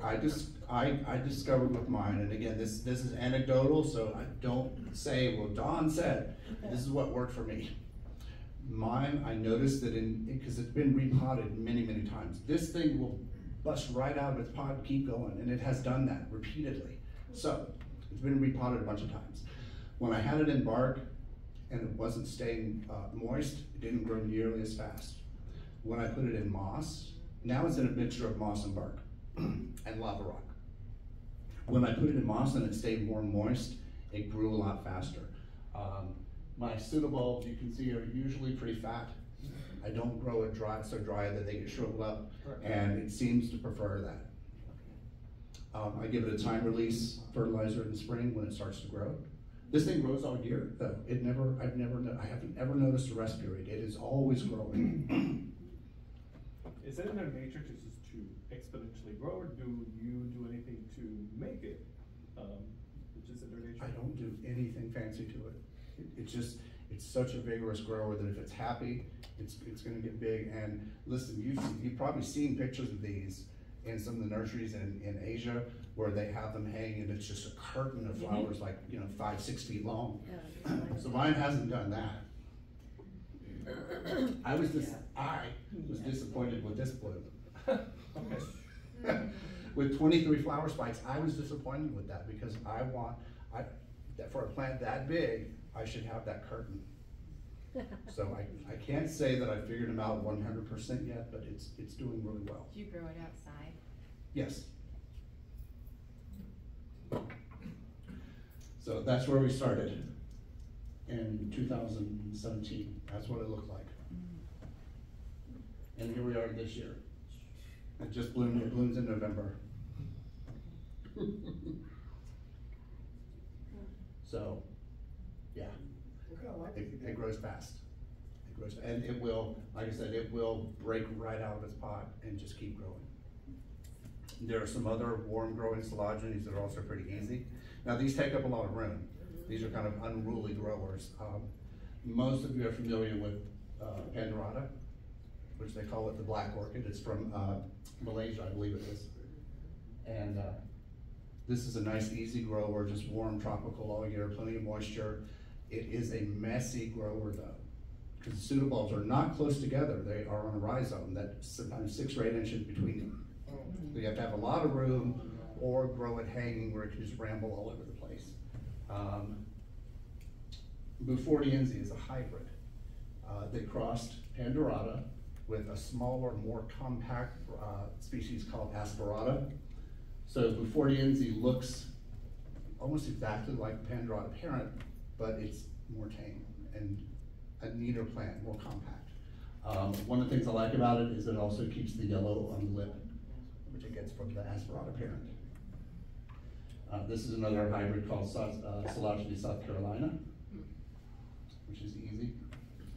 I just, I, I discovered with mine, and again, this, this is anecdotal, so I don't say, well, Don said, this is what worked for me. Mine, I noticed that in, because it's been repotted many, many times, this thing will bust right out of its pot keep going, and it has done that repeatedly. So, it's been repotted a bunch of times. When I had it in bark, and it wasn't staying, uh, moist, it didn't grow nearly as fast. When I put it in moss, now it's in a mixture of moss and bark and lava rock. When I put it in moss and it stayed more moist, it grew a lot faster. Um, my pseudobulbs, you can see, are usually pretty fat. I don't grow it dry, so dry that they get shriveled up, and it seems to prefer that. Um, I give it a time release fertilizer in the spring when it starts to grow. This thing grows all year, though. It never, I've never, I haven't ever noticed a rest period. It is always growing. Is it in their nature to exponentially grow, or do you do anything to make it, um, just in their nature? I don't do anything fancy to it. It, it's just, it's such a vigorous grower that if it's happy, it's, it's gonna get big. And listen, you've, you've probably seen pictures of these in some of the nurseries in, in Asia where they have them hanging and it's just a curtain of flowers like, you know, five, six feet long. So mine hasn't done that. I was dis, I was disappointed with this bloom. With twenty-three flower spikes, I was disappointed with that because I want, I, that for a plant that big, I should have that curtain. So I, I can't say that I figured them out one hundred percent yet, but it's, it's doing really well. Do you grow it outside? Yes. So that's where we started in two thousand seventeen. That's what it looked like. Mm-hmm. And here we are this year. It just bloomed, it blooms in November. So, yeah, it, it grows fast. It grows, and it will, like I said, it will break right out of its pot and just keep growing. There are some other warm growing coelogynes that are also pretty easy. Now, these take up a lot of room. These are kind of unruly growers. Um, most of you are familiar with, uh, Pandurata, which they call it the black orchid. It's from, uh, Malaysia, I believe it is. And, uh, this is a nice, easy grower, just warm, tropical all year, plenty of moisture. It is a messy grower though, because the pseudobulbs are not close together. They are on a rhizome that's sometimes six or eight inches between them. So you have to have a lot of room or grow it hanging where it can just ramble all over the place. Um, Burfordiense is a hybrid. Uh, they crossed Pandurata with a smaller, more compact, uh, species called Asperata. So Burfordiense looks almost exactly like Pandurata parent, but it's more tame and a neater plant, more compact. Um, one of the things I like about it is it also keeps the yellow on the lip, which it gets from the Asperata parent. Uh, this is another hybrid called uh, South Carolina, which is easy.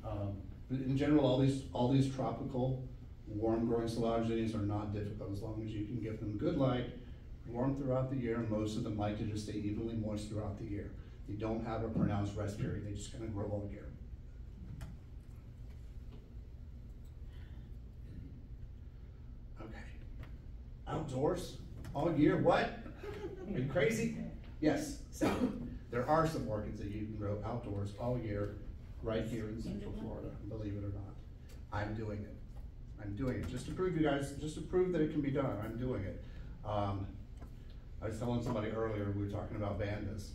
Um, in general, all these, all these tropical, warm growing Coelogynes are not difficult as long as you can give them good light, warm throughout the year, and most of them like to just stay evenly moist throughout the year. They don't have a pronounced rest period, they just kind of grow all year. Okay. Outdoors, all year, what? Are you crazy? Yes, so, there are some orchids that you can grow outdoors all year, right here in central Florida, believe it or not. I'm doing it. I'm doing it, just to prove you guys, just to prove that it can be done, I'm doing it. Um, I was telling somebody earlier, we were talking about vandas,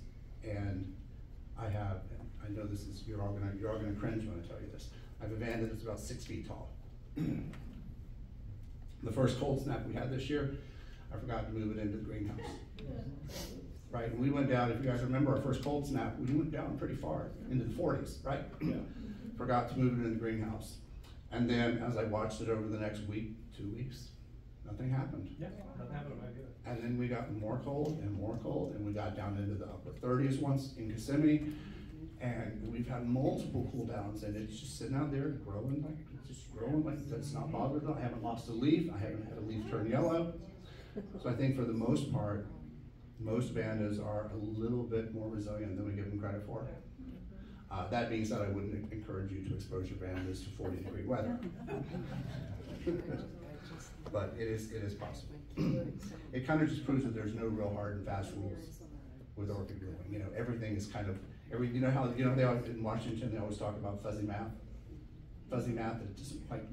and I have, and I know this is, you're all gonna, you're all gonna cringe when I tell you this. I have a vanda that's about six feet tall. The first cold snap we had this year, I forgot to move it into the greenhouse. Right, and we went down, if you guys remember our first cold snap, we went down pretty far, into the forties, right? Forgot to move it in the greenhouse. And then as I watched it over the next week, two weeks, nothing happened. Yeah, that happened my idea. And then we got more cold and more cold, and we got down into the upper thirties once in Kissimmee. And we've had multiple cool downs, and it's just sitting out there growing like, it's just growing like, that's not bothered, I haven't lost a leaf, I haven't had a leaf turn yellow. So I think for the most part, most vandas are a little bit more resilient than we give them credit for. Uh, that being said, I wouldn't encourage you to expose your vandas to forty degree weather. But it is, it is possible. It kind of just proves that there's no real hard and fast rules with orchid growing, you know, everything is kind of, every, you know how, you know, they always, in Washington, they always talk about fuzzy math? Fuzzy math, that doesn't quite,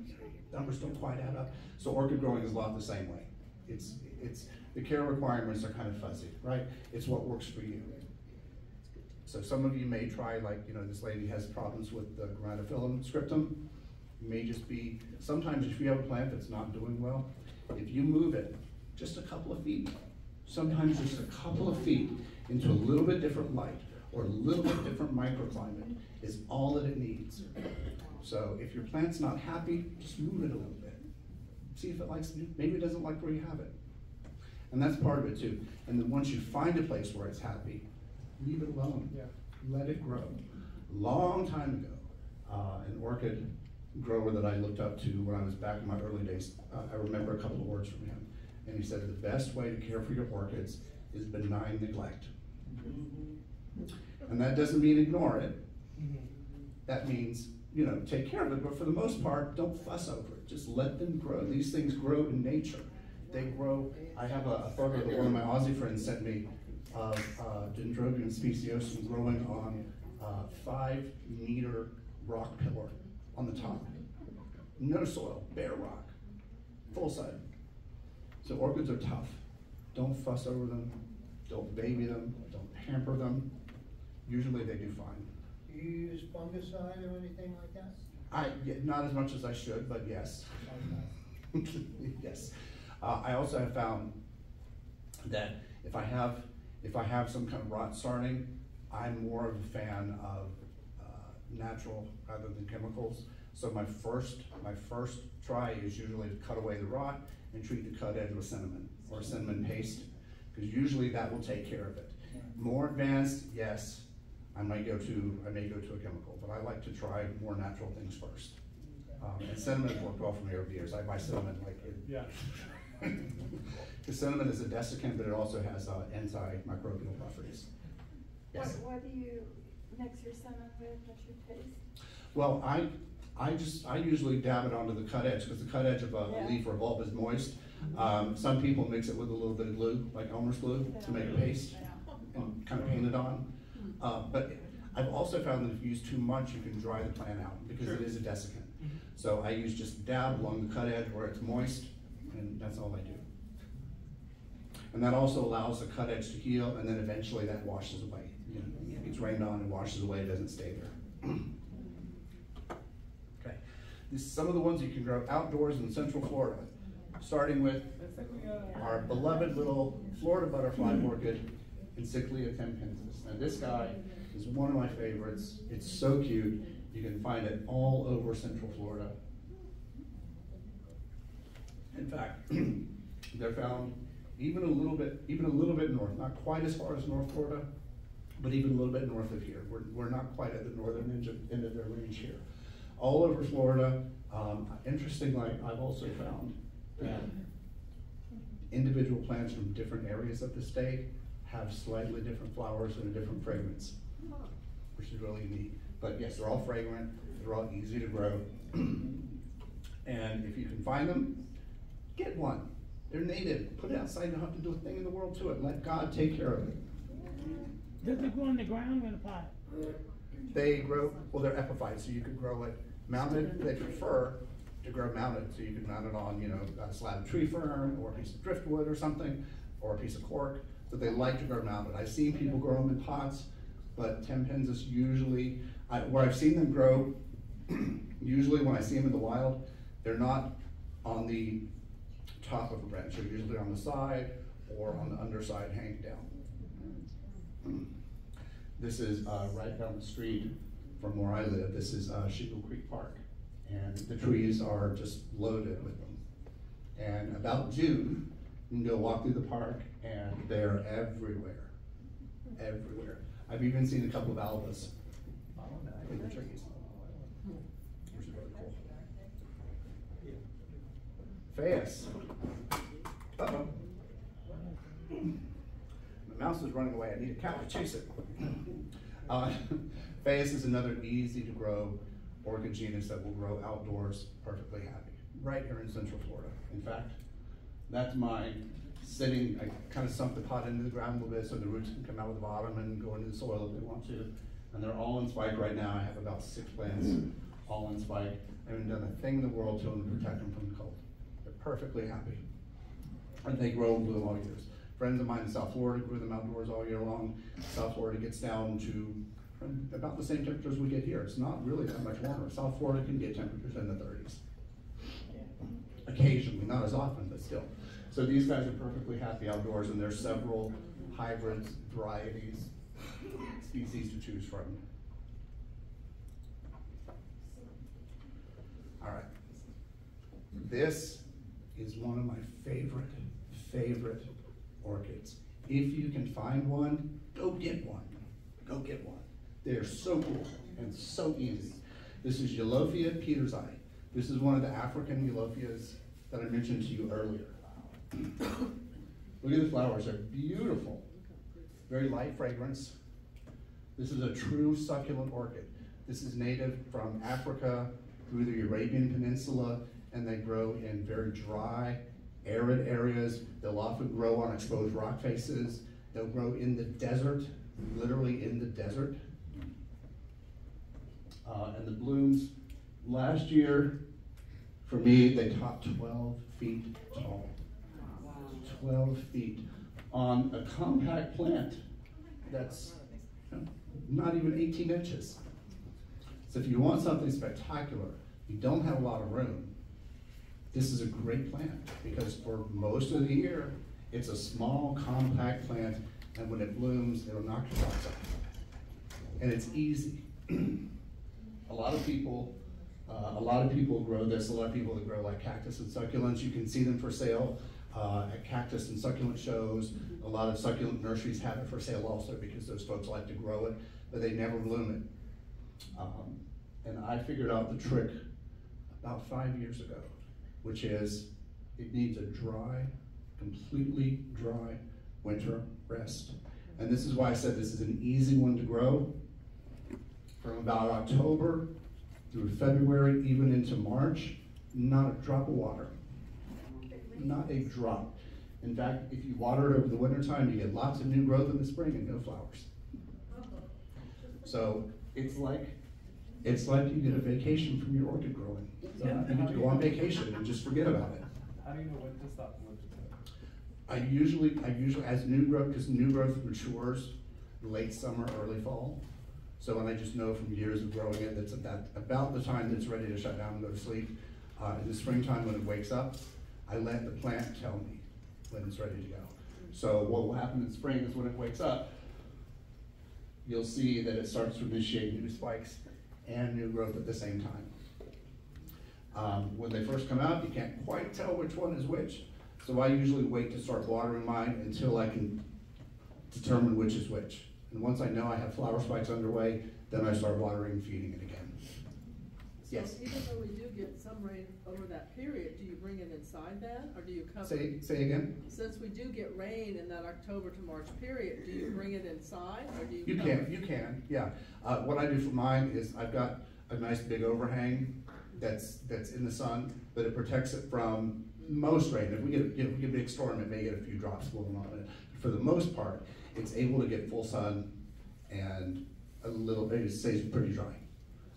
numbers don't quite add up. So orchid growing is a lot the same way. It's, it's, the care requirements are kind of fuzzy, right? It's what works for you. So some of you may try, like, you know, this lady has problems with the Grammatophyllum scriptum. May just be, sometimes if you have a plant that's not doing well, if you move it just a couple of feet, sometimes just a couple of feet into a little bit different light or a little bit different microclimate is all that it needs. So if your plant's not happy, just move it a little bit. See if it likes, maybe it doesn't like where you have it. And that's part of it too. And then once you find a place where it's happy, leave it alone. Yeah. Let it grow. Long time ago, uh, an orchid grower that I looked up to when I was back in my early days, uh, I remember a couple of words from him. And he said, the best way to care for your orchids is benign neglect. And that doesn't mean ignore it. That means, you know, take care of it, but for the most part, don't fuss over it. Just let them grow. These things grow in nature. They grow, I have a, photo that one of my Aussie friends sent me of uh, Dendrobium speciosum growing on uh, five meter rock pillar on the top. No soil, bare rock, full sun. So orchids are tough. Don't fuss over them. Don't baby them. Don't pamper them. Usually they do fine. Do you use fungicide or anything like that? I, yeah, not as much as I should, but yes. yes. Uh, I also have found that if I have if I have some kind of rot starting, I'm more of a fan of uh, natural rather than chemicals. So my first my first try is usually to cut away the rot and treat the cut edge with cinnamon or cinnamon paste because usually that will take care of it. More advanced, yes, I might go to I may go to a chemical, but I like to try more natural things first. Um, and cinnamon has worked well for me over the years. I buy cinnamon like it. Yeah. Because cinnamon is a desiccant, but it also has uh, antimicrobial properties. What, Yes. what do you mix your cinnamon with, what's your taste? Well, I, I just, I usually dab it onto the cut edge, because the cut edge of a Yeah. leaf or a bulb is moist. Um, some people mix it with a little bit of glue, like Elmer's glue, to make a paste, and kind of paint it on. Uh, but I've also found that if you use too much, you can dry the plant out, because it is a desiccant. So I use just dab along the cut edge where it's moist, and that's all I do. And that also allows the cut edge to heal, and then eventually that washes away. You know, it gets rained on and washes away, it doesn't stay there. Okay, These, some of the ones you can grow outdoors in central Florida, starting with our beloved little Florida butterfly mm-hmm. orchid, Encyclia tampensis. Now this guy is one of my favorites. It's so cute. You can find it all over central Florida. In fact, they're found even a little bit, even a little bit north, not quite as far as North Florida, but even a little bit north of here. We're, we're not quite at the northern end of, end of their range here. All over Florida, um, interestingly, I've also found that individual plants from different areas of the state have slightly different flowers and a different fragrance, which is really neat. But yes, they're all fragrant, they're all easy to grow. and if you can find them, get one. They're native. Put it outside. You don't have to do a thing in the world to it. Let God take care of it. Does it grow in the ground or in a pot? They grow, well, they're epiphytes, so you could grow it mounted. They prefer to grow mounted, so you could mount it on, you know, a slab of tree fern or a piece of driftwood or something, or a piece of cork. So they like to grow mounted. I've seen people grow them in pots, but Tampensis usually, I, where I've seen them grow, usually when I see them in the wild, they're not on the top of a branch. They're usually on the side or on the underside hanging down. This is uh, right down the street from where I live. This is uh, Shingle Creek Park. And the trees are just loaded with them. And about June, you can go walk through the park and they're everywhere. Everywhere. I've even seen a couple of albas in the trees. Which is really cool. Phaius. Uh-oh. mouse is running away, I need a cat to chase it. Uh, is another easy to grow orchid genus that will grow outdoors perfectly happy, right here in central Florida. In fact, that's mine sitting, I kind of sunk the pot into the ground a little bit so the roots can come out of the bottom and go into the soil if they want to. And they're all in spike right now. I have about six plants, all in spike. I haven't done a thing in the world to them to protect them from the cold. Perfectly happy. And they grow and bloom all years. Friends of mine in South Florida grew them outdoors all year long. South Florida gets down to about the same temperatures we get here. It's not really that much warmer. South Florida can get temperatures in the thirties. Occasionally, not as often, but still. So these guys are perfectly happy outdoors and there's several hybrids, varieties, species to choose from. All right. This is one of my favorite, favorite orchids. If you can find one, go get one. Go get one. They're so cool and so easy. This is Eulophia petersii. This is one of the African Eulophias that I mentioned to you earlier. Look at the flowers, they're beautiful. Very light fragrance. This is a true succulent orchid. This is native from Africa through the Arabian Peninsula, and they grow in very dry, arid areas. They'll often grow on exposed rock faces. They'll grow in the desert, literally in the desert. Uh, and the blooms, last year, for me, they topped 12 feet tall. 12 feet on a compact plant that's not even 18 inches. So if you want something spectacular, you don't have a lot of room, this is a great plant because for most of the year, it's a small, compact plant, and when it blooms, it'll knock your socks off. And it's easy. a lot of people, uh, a lot of people grow this. A lot of people that grow like cactus and succulents. You can see them for sale uh, at cactus and succulent shows. A lot of succulent nurseries have it for sale also because those folks like to grow it, but they never bloom it. Um, and I figured out the trick about five years ago, which is it needs a dry, completely dry winter rest. And this is why I said this is an easy one to grow. From about October through February, even into March, not a drop of water. Not a drop. In fact, if you water it over the winter time, you get lots of new growth in the spring and no flowers. So it's like it's like you get a vacation from your orchid growing. So you get to go on vacation and just forget about it. How do you know when to stop and when to start? I usually, I usually, as new growth, because new growth matures late summer, early fall. So when I just know from years of growing it, that's about, about the time that it's ready to shut down and go to sleep. Uh, in the springtime when it wakes up, I let the plant tell me when it's ready to go. So what will happen in spring is when it wakes up, you'll see that it starts to initiate new spikes and new growth at the same time. Um, when they first come out, you can't quite tell which one is which. So I usually wait to start watering mine until I can determine which is which. And once I know I have flower spikes underway, then I start watering and feeding it again. Yes. So even though we do get some rain over that period, do you bring it inside then, or do you cover? Say, it? say again? Since we do get rain in that October to March period, do you bring it inside, or do you? You can, it? you can, yeah. Uh, what I do for mine is I've got a nice big overhang that's, that's in the sun, but it protects it from most rain. If we get, a- if we get a big storm, it may get a few drops falling on it. For the most part, it's able to get full sun and a little, it stays pretty dry.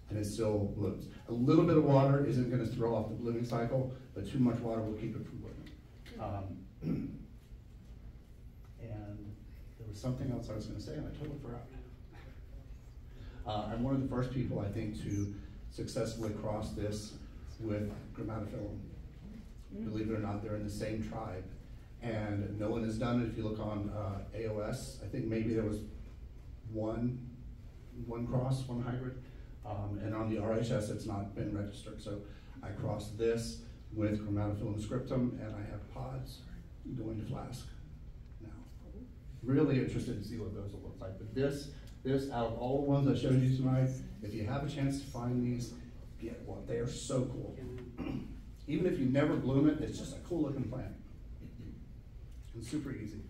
And it still blooms. A little bit of water isn't gonna throw off the blooming cycle, but too much water will keep it from blooming. Um, And there was something else I was gonna say and I totally forgot. Uh, I'm one of the first people, I think, to successfully cross this with Grammatophyllum. Believe it or not, they're in the same tribe. And no one has done it. If you look on uh, AOS, I think maybe there was one, one cross, one hybrid. Um, and on the RHS, it's not been registered. So I crossed this with Grammatophyllum scriptum, and I have pods going to flask now. Really interested to see what those will look like. But this, this, out of all the ones I showed you tonight, if you have a chance to find these, get one. They are so cool. Even if you never bloom it, it's just a cool looking plant. And super easy.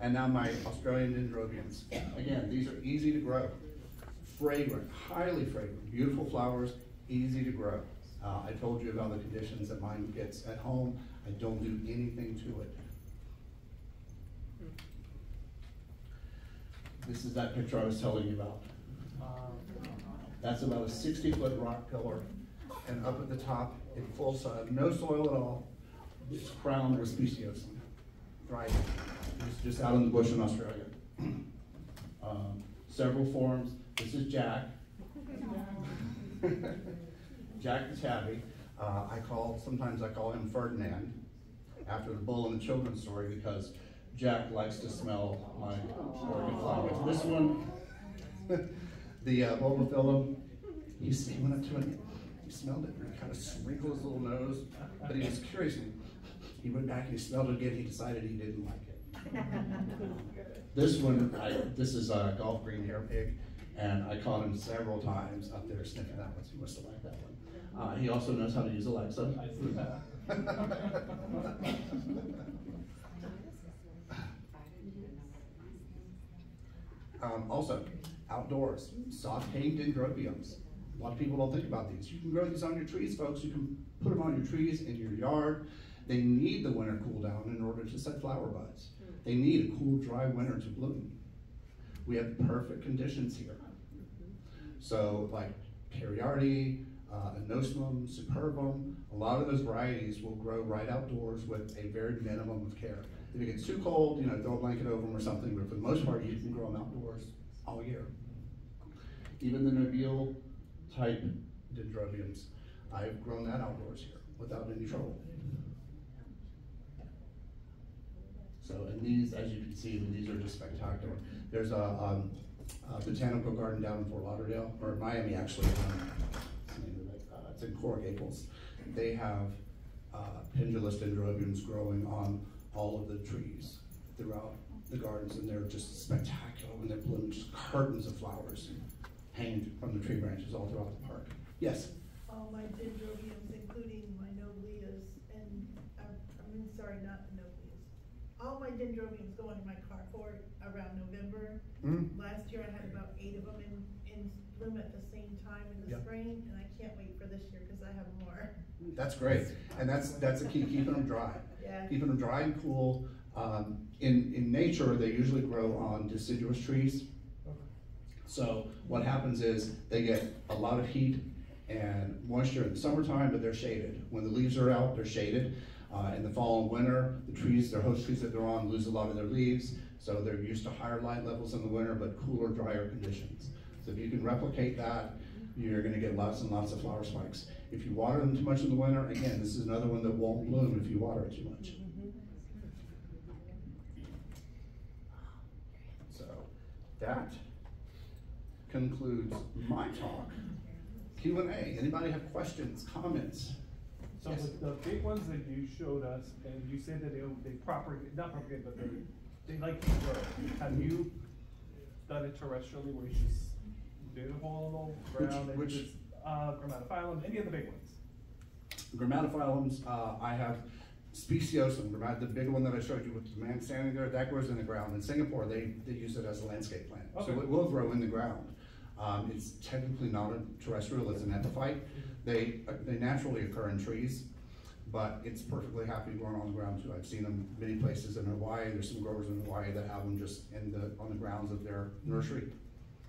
And now my Australian dendrobiums. Again, these are easy to grow, fragrant, highly fragrant, beautiful flowers, easy to grow. Uh, I told you about the conditions that mine gets at home. I don't do anything to it. This is that picture I was telling you about. That's about a sixty foot rock pillar. And up at the top, in full sun, no soil at all, it's crowned with speciosum. Right, it's just out in the bush in Australia. Um, Several forms, this is Jack. Jack the Tabby. Uh, I call, sometimes I call him Ferdinand, after the bull in the children's story, because Jack likes to smell my orchid flowers. This one, the uh, bulbophyllum, he went up to it, he smelled it, and he kind of sprinkled his little nose, but he was curious. He went back and he smelled it again, he decided he didn't like it. This one, I, this is a golf green hair pig, and I caught him several times up there sniffing that one, so he must have liked that one. Uh, he also knows how to use Alexa. I see that. Um, also, outdoors, soft hanging dendrobiums. A lot of people don't think about these. You can grow these on your trees, folks. You can put them on your trees in your yard. They need the winter cool down in order to set flower buds. They need a cool, dry winter to bloom. We have perfect conditions here. So, like Pierardi, uh, Anosmum, Superbum, a lot of those varieties will grow right outdoors with a very minimum of care. If it gets too cold, you know, throw a blanket over them or something, but for the most part, you can grow them outdoors all year. Even the Nobile type dendrobiums, I've grown that outdoors here without any trouble. So, and these, as you can see, these are just spectacular. There's a, um, a botanical garden down in Fort Lauderdale, or Miami actually. um, the? Uh, it's in Coral Gables. They have uh, pendulous dendrobiums growing on all of the trees throughout the gardens, and they're just spectacular when they bloom, just curtains of flowers hanging from the tree branches all throughout the park. Yes? all my dendrobiums, including my nobleas, and, uh, I mean, sorry, not nobleas. All my dendrobiums go in my carport around November. Mhm. Last year I had about eight of them in, in bloom at the same time in the Yep. spring, and I can't wait for this year, cause I have more. That's great, and that's, that's the key, keeping them dry. Yeah. Keeping them dry and cool. Um, in, in nature, they usually grow on deciduous trees. So what happens is they get a lot of heat and moisture in the summertime, but they're shaded. When the leaves are out, they're shaded. Uh, in the fall and winter, the trees, their host trees that they're on lose a lot of their leaves, so they're used to higher light levels in the winter, but cooler, drier conditions. So if you can replicate that, you're gonna get lots and lots of flower spikes. If you water them too much in the winter, again, this is another one that won't bloom if you water it too much. So that concludes my talk. Q and A. Anybody have questions, comments? So Yes. with the big ones that you showed us, and you said that they, they propagate, not propagate, but they, they like to grow. Have you done it terrestrially where you just did a hole in the Which- ground and which- just, uh, grammatophyllum, any of the big ones? Grammatophyllums, uh, I have speciosum, the big one that I showed you with the man standing there, that grows in the ground. In Singapore, they, they use it as a landscape plant. So it will grow in the ground. Um, it's technically not a terrestrial, it's an epiphyte. They, uh, they naturally occur in trees, but it's perfectly happy growing on the ground too. I've seen them many places in Hawaii, there's some growers in Hawaii that have them just in the, on the grounds of their nursery.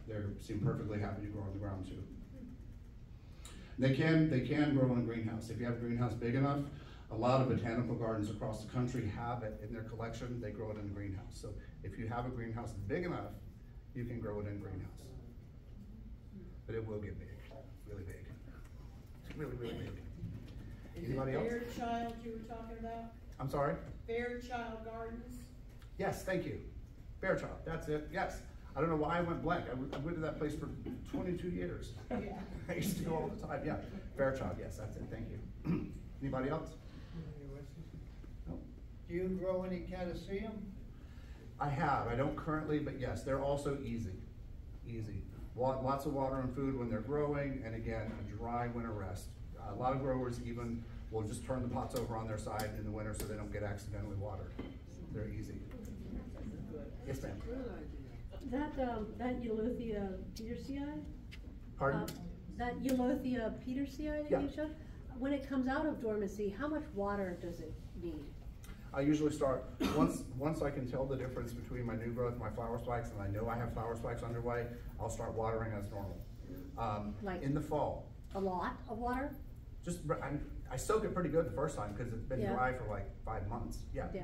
They seem perfectly happy to grow on the ground too. They can, they can grow in a greenhouse. If you have a greenhouse big enough, a lot of botanical gardens across the country have it in their collection, they grow it in a greenhouse. So if you have a greenhouse big enough, you can grow it in a greenhouse. But it will get big, really big. It's really, really big. Is Anybody else? Fairchild you were talking about? I'm sorry? Fairchild Gardens? Yes, thank you. Fairchild, that's it, yes. I don't know why I went blank. I went- I went to that place for twenty-two years. Yeah. I used to go all the time, yeah. Fairchild, yes, that's it, thank you. Anybody else? No? Do you grow any catasetum? I have, I don't currently, but yes, they're also easy, easy. Lots of water and food when they're growing, and again, a dry winter rest. A lot of growers even will just turn the pots over on their side in the winter so they don't get accidentally watered. They're easy. Yes, ma'am. That, um, that Eulophia petersii? Pardon? uh, That Eulophia petersii that Yeah. you showed, when it comes out of dormancy, how much water does it need? I usually start, once, once I can tell the difference between my new growth and my flower spikes, and I know I have flower spikes underway, I'll start watering as normal. Um, Like- in the fall, A lot of water? Just, I, I soak it pretty good the first time, cause it's been Yeah. dry for like five months, yeah. Yeah.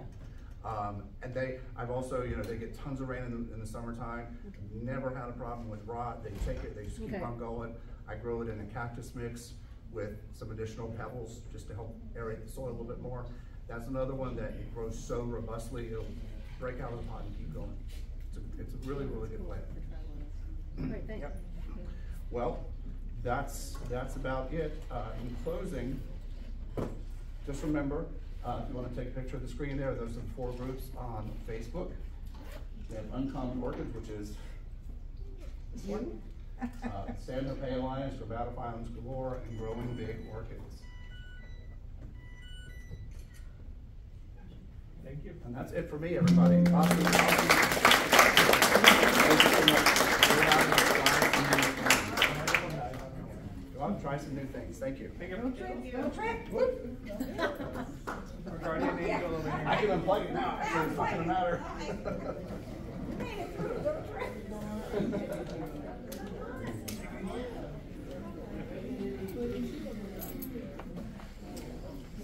Um, and they, I've also, you know, they get tons of rain in the, in the summertime, never had a problem with rot, they take it, they just keep Okay. on going. I grow it in a cactus mix with some additional pebbles, just to help aerate the soil a little bit more. That's another one that it grows so robustly, it'll break out of the pot and keep going. It's a, it's a really, really good plant. Great, thanks. Yep. Well, that's, that's about it. Uh, in closing, just remember, uh, if you wanna take a picture of the screen there, those are the four groups on Facebook. We have Uncommon Orchids, which is this one. Uh, Stanhopea Alliance, Grammatophyllums galore, and Growing Big Orchids. Thank you. And that's it for me, everybody. Awesome, awesome. Thank you so much. Go out and try some new things. Thank you. Thank you. Go trick. Guardian angel over here. I can unplug it now, actually, it's not gonna matter. Made it through.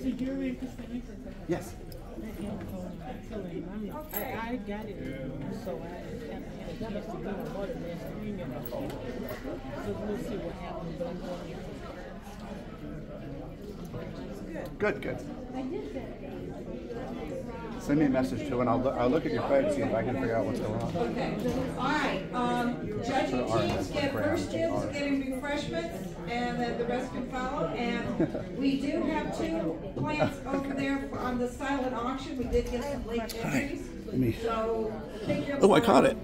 So you're in Kissimmee? Yes. I, I got it, so I haven't had a chance to do a water last spring So we'll see what happens, but I'm going Good, good. Send me a message too, and I'll, look- I'll look at your phone and see if I can figure out what's going on. Okay, all right, um, judging teams get first dibs getting refreshments, and then the rest can follow, and we do have two plants over there on the silent auction, we did get some late entries. me- So, Oh, I caught it.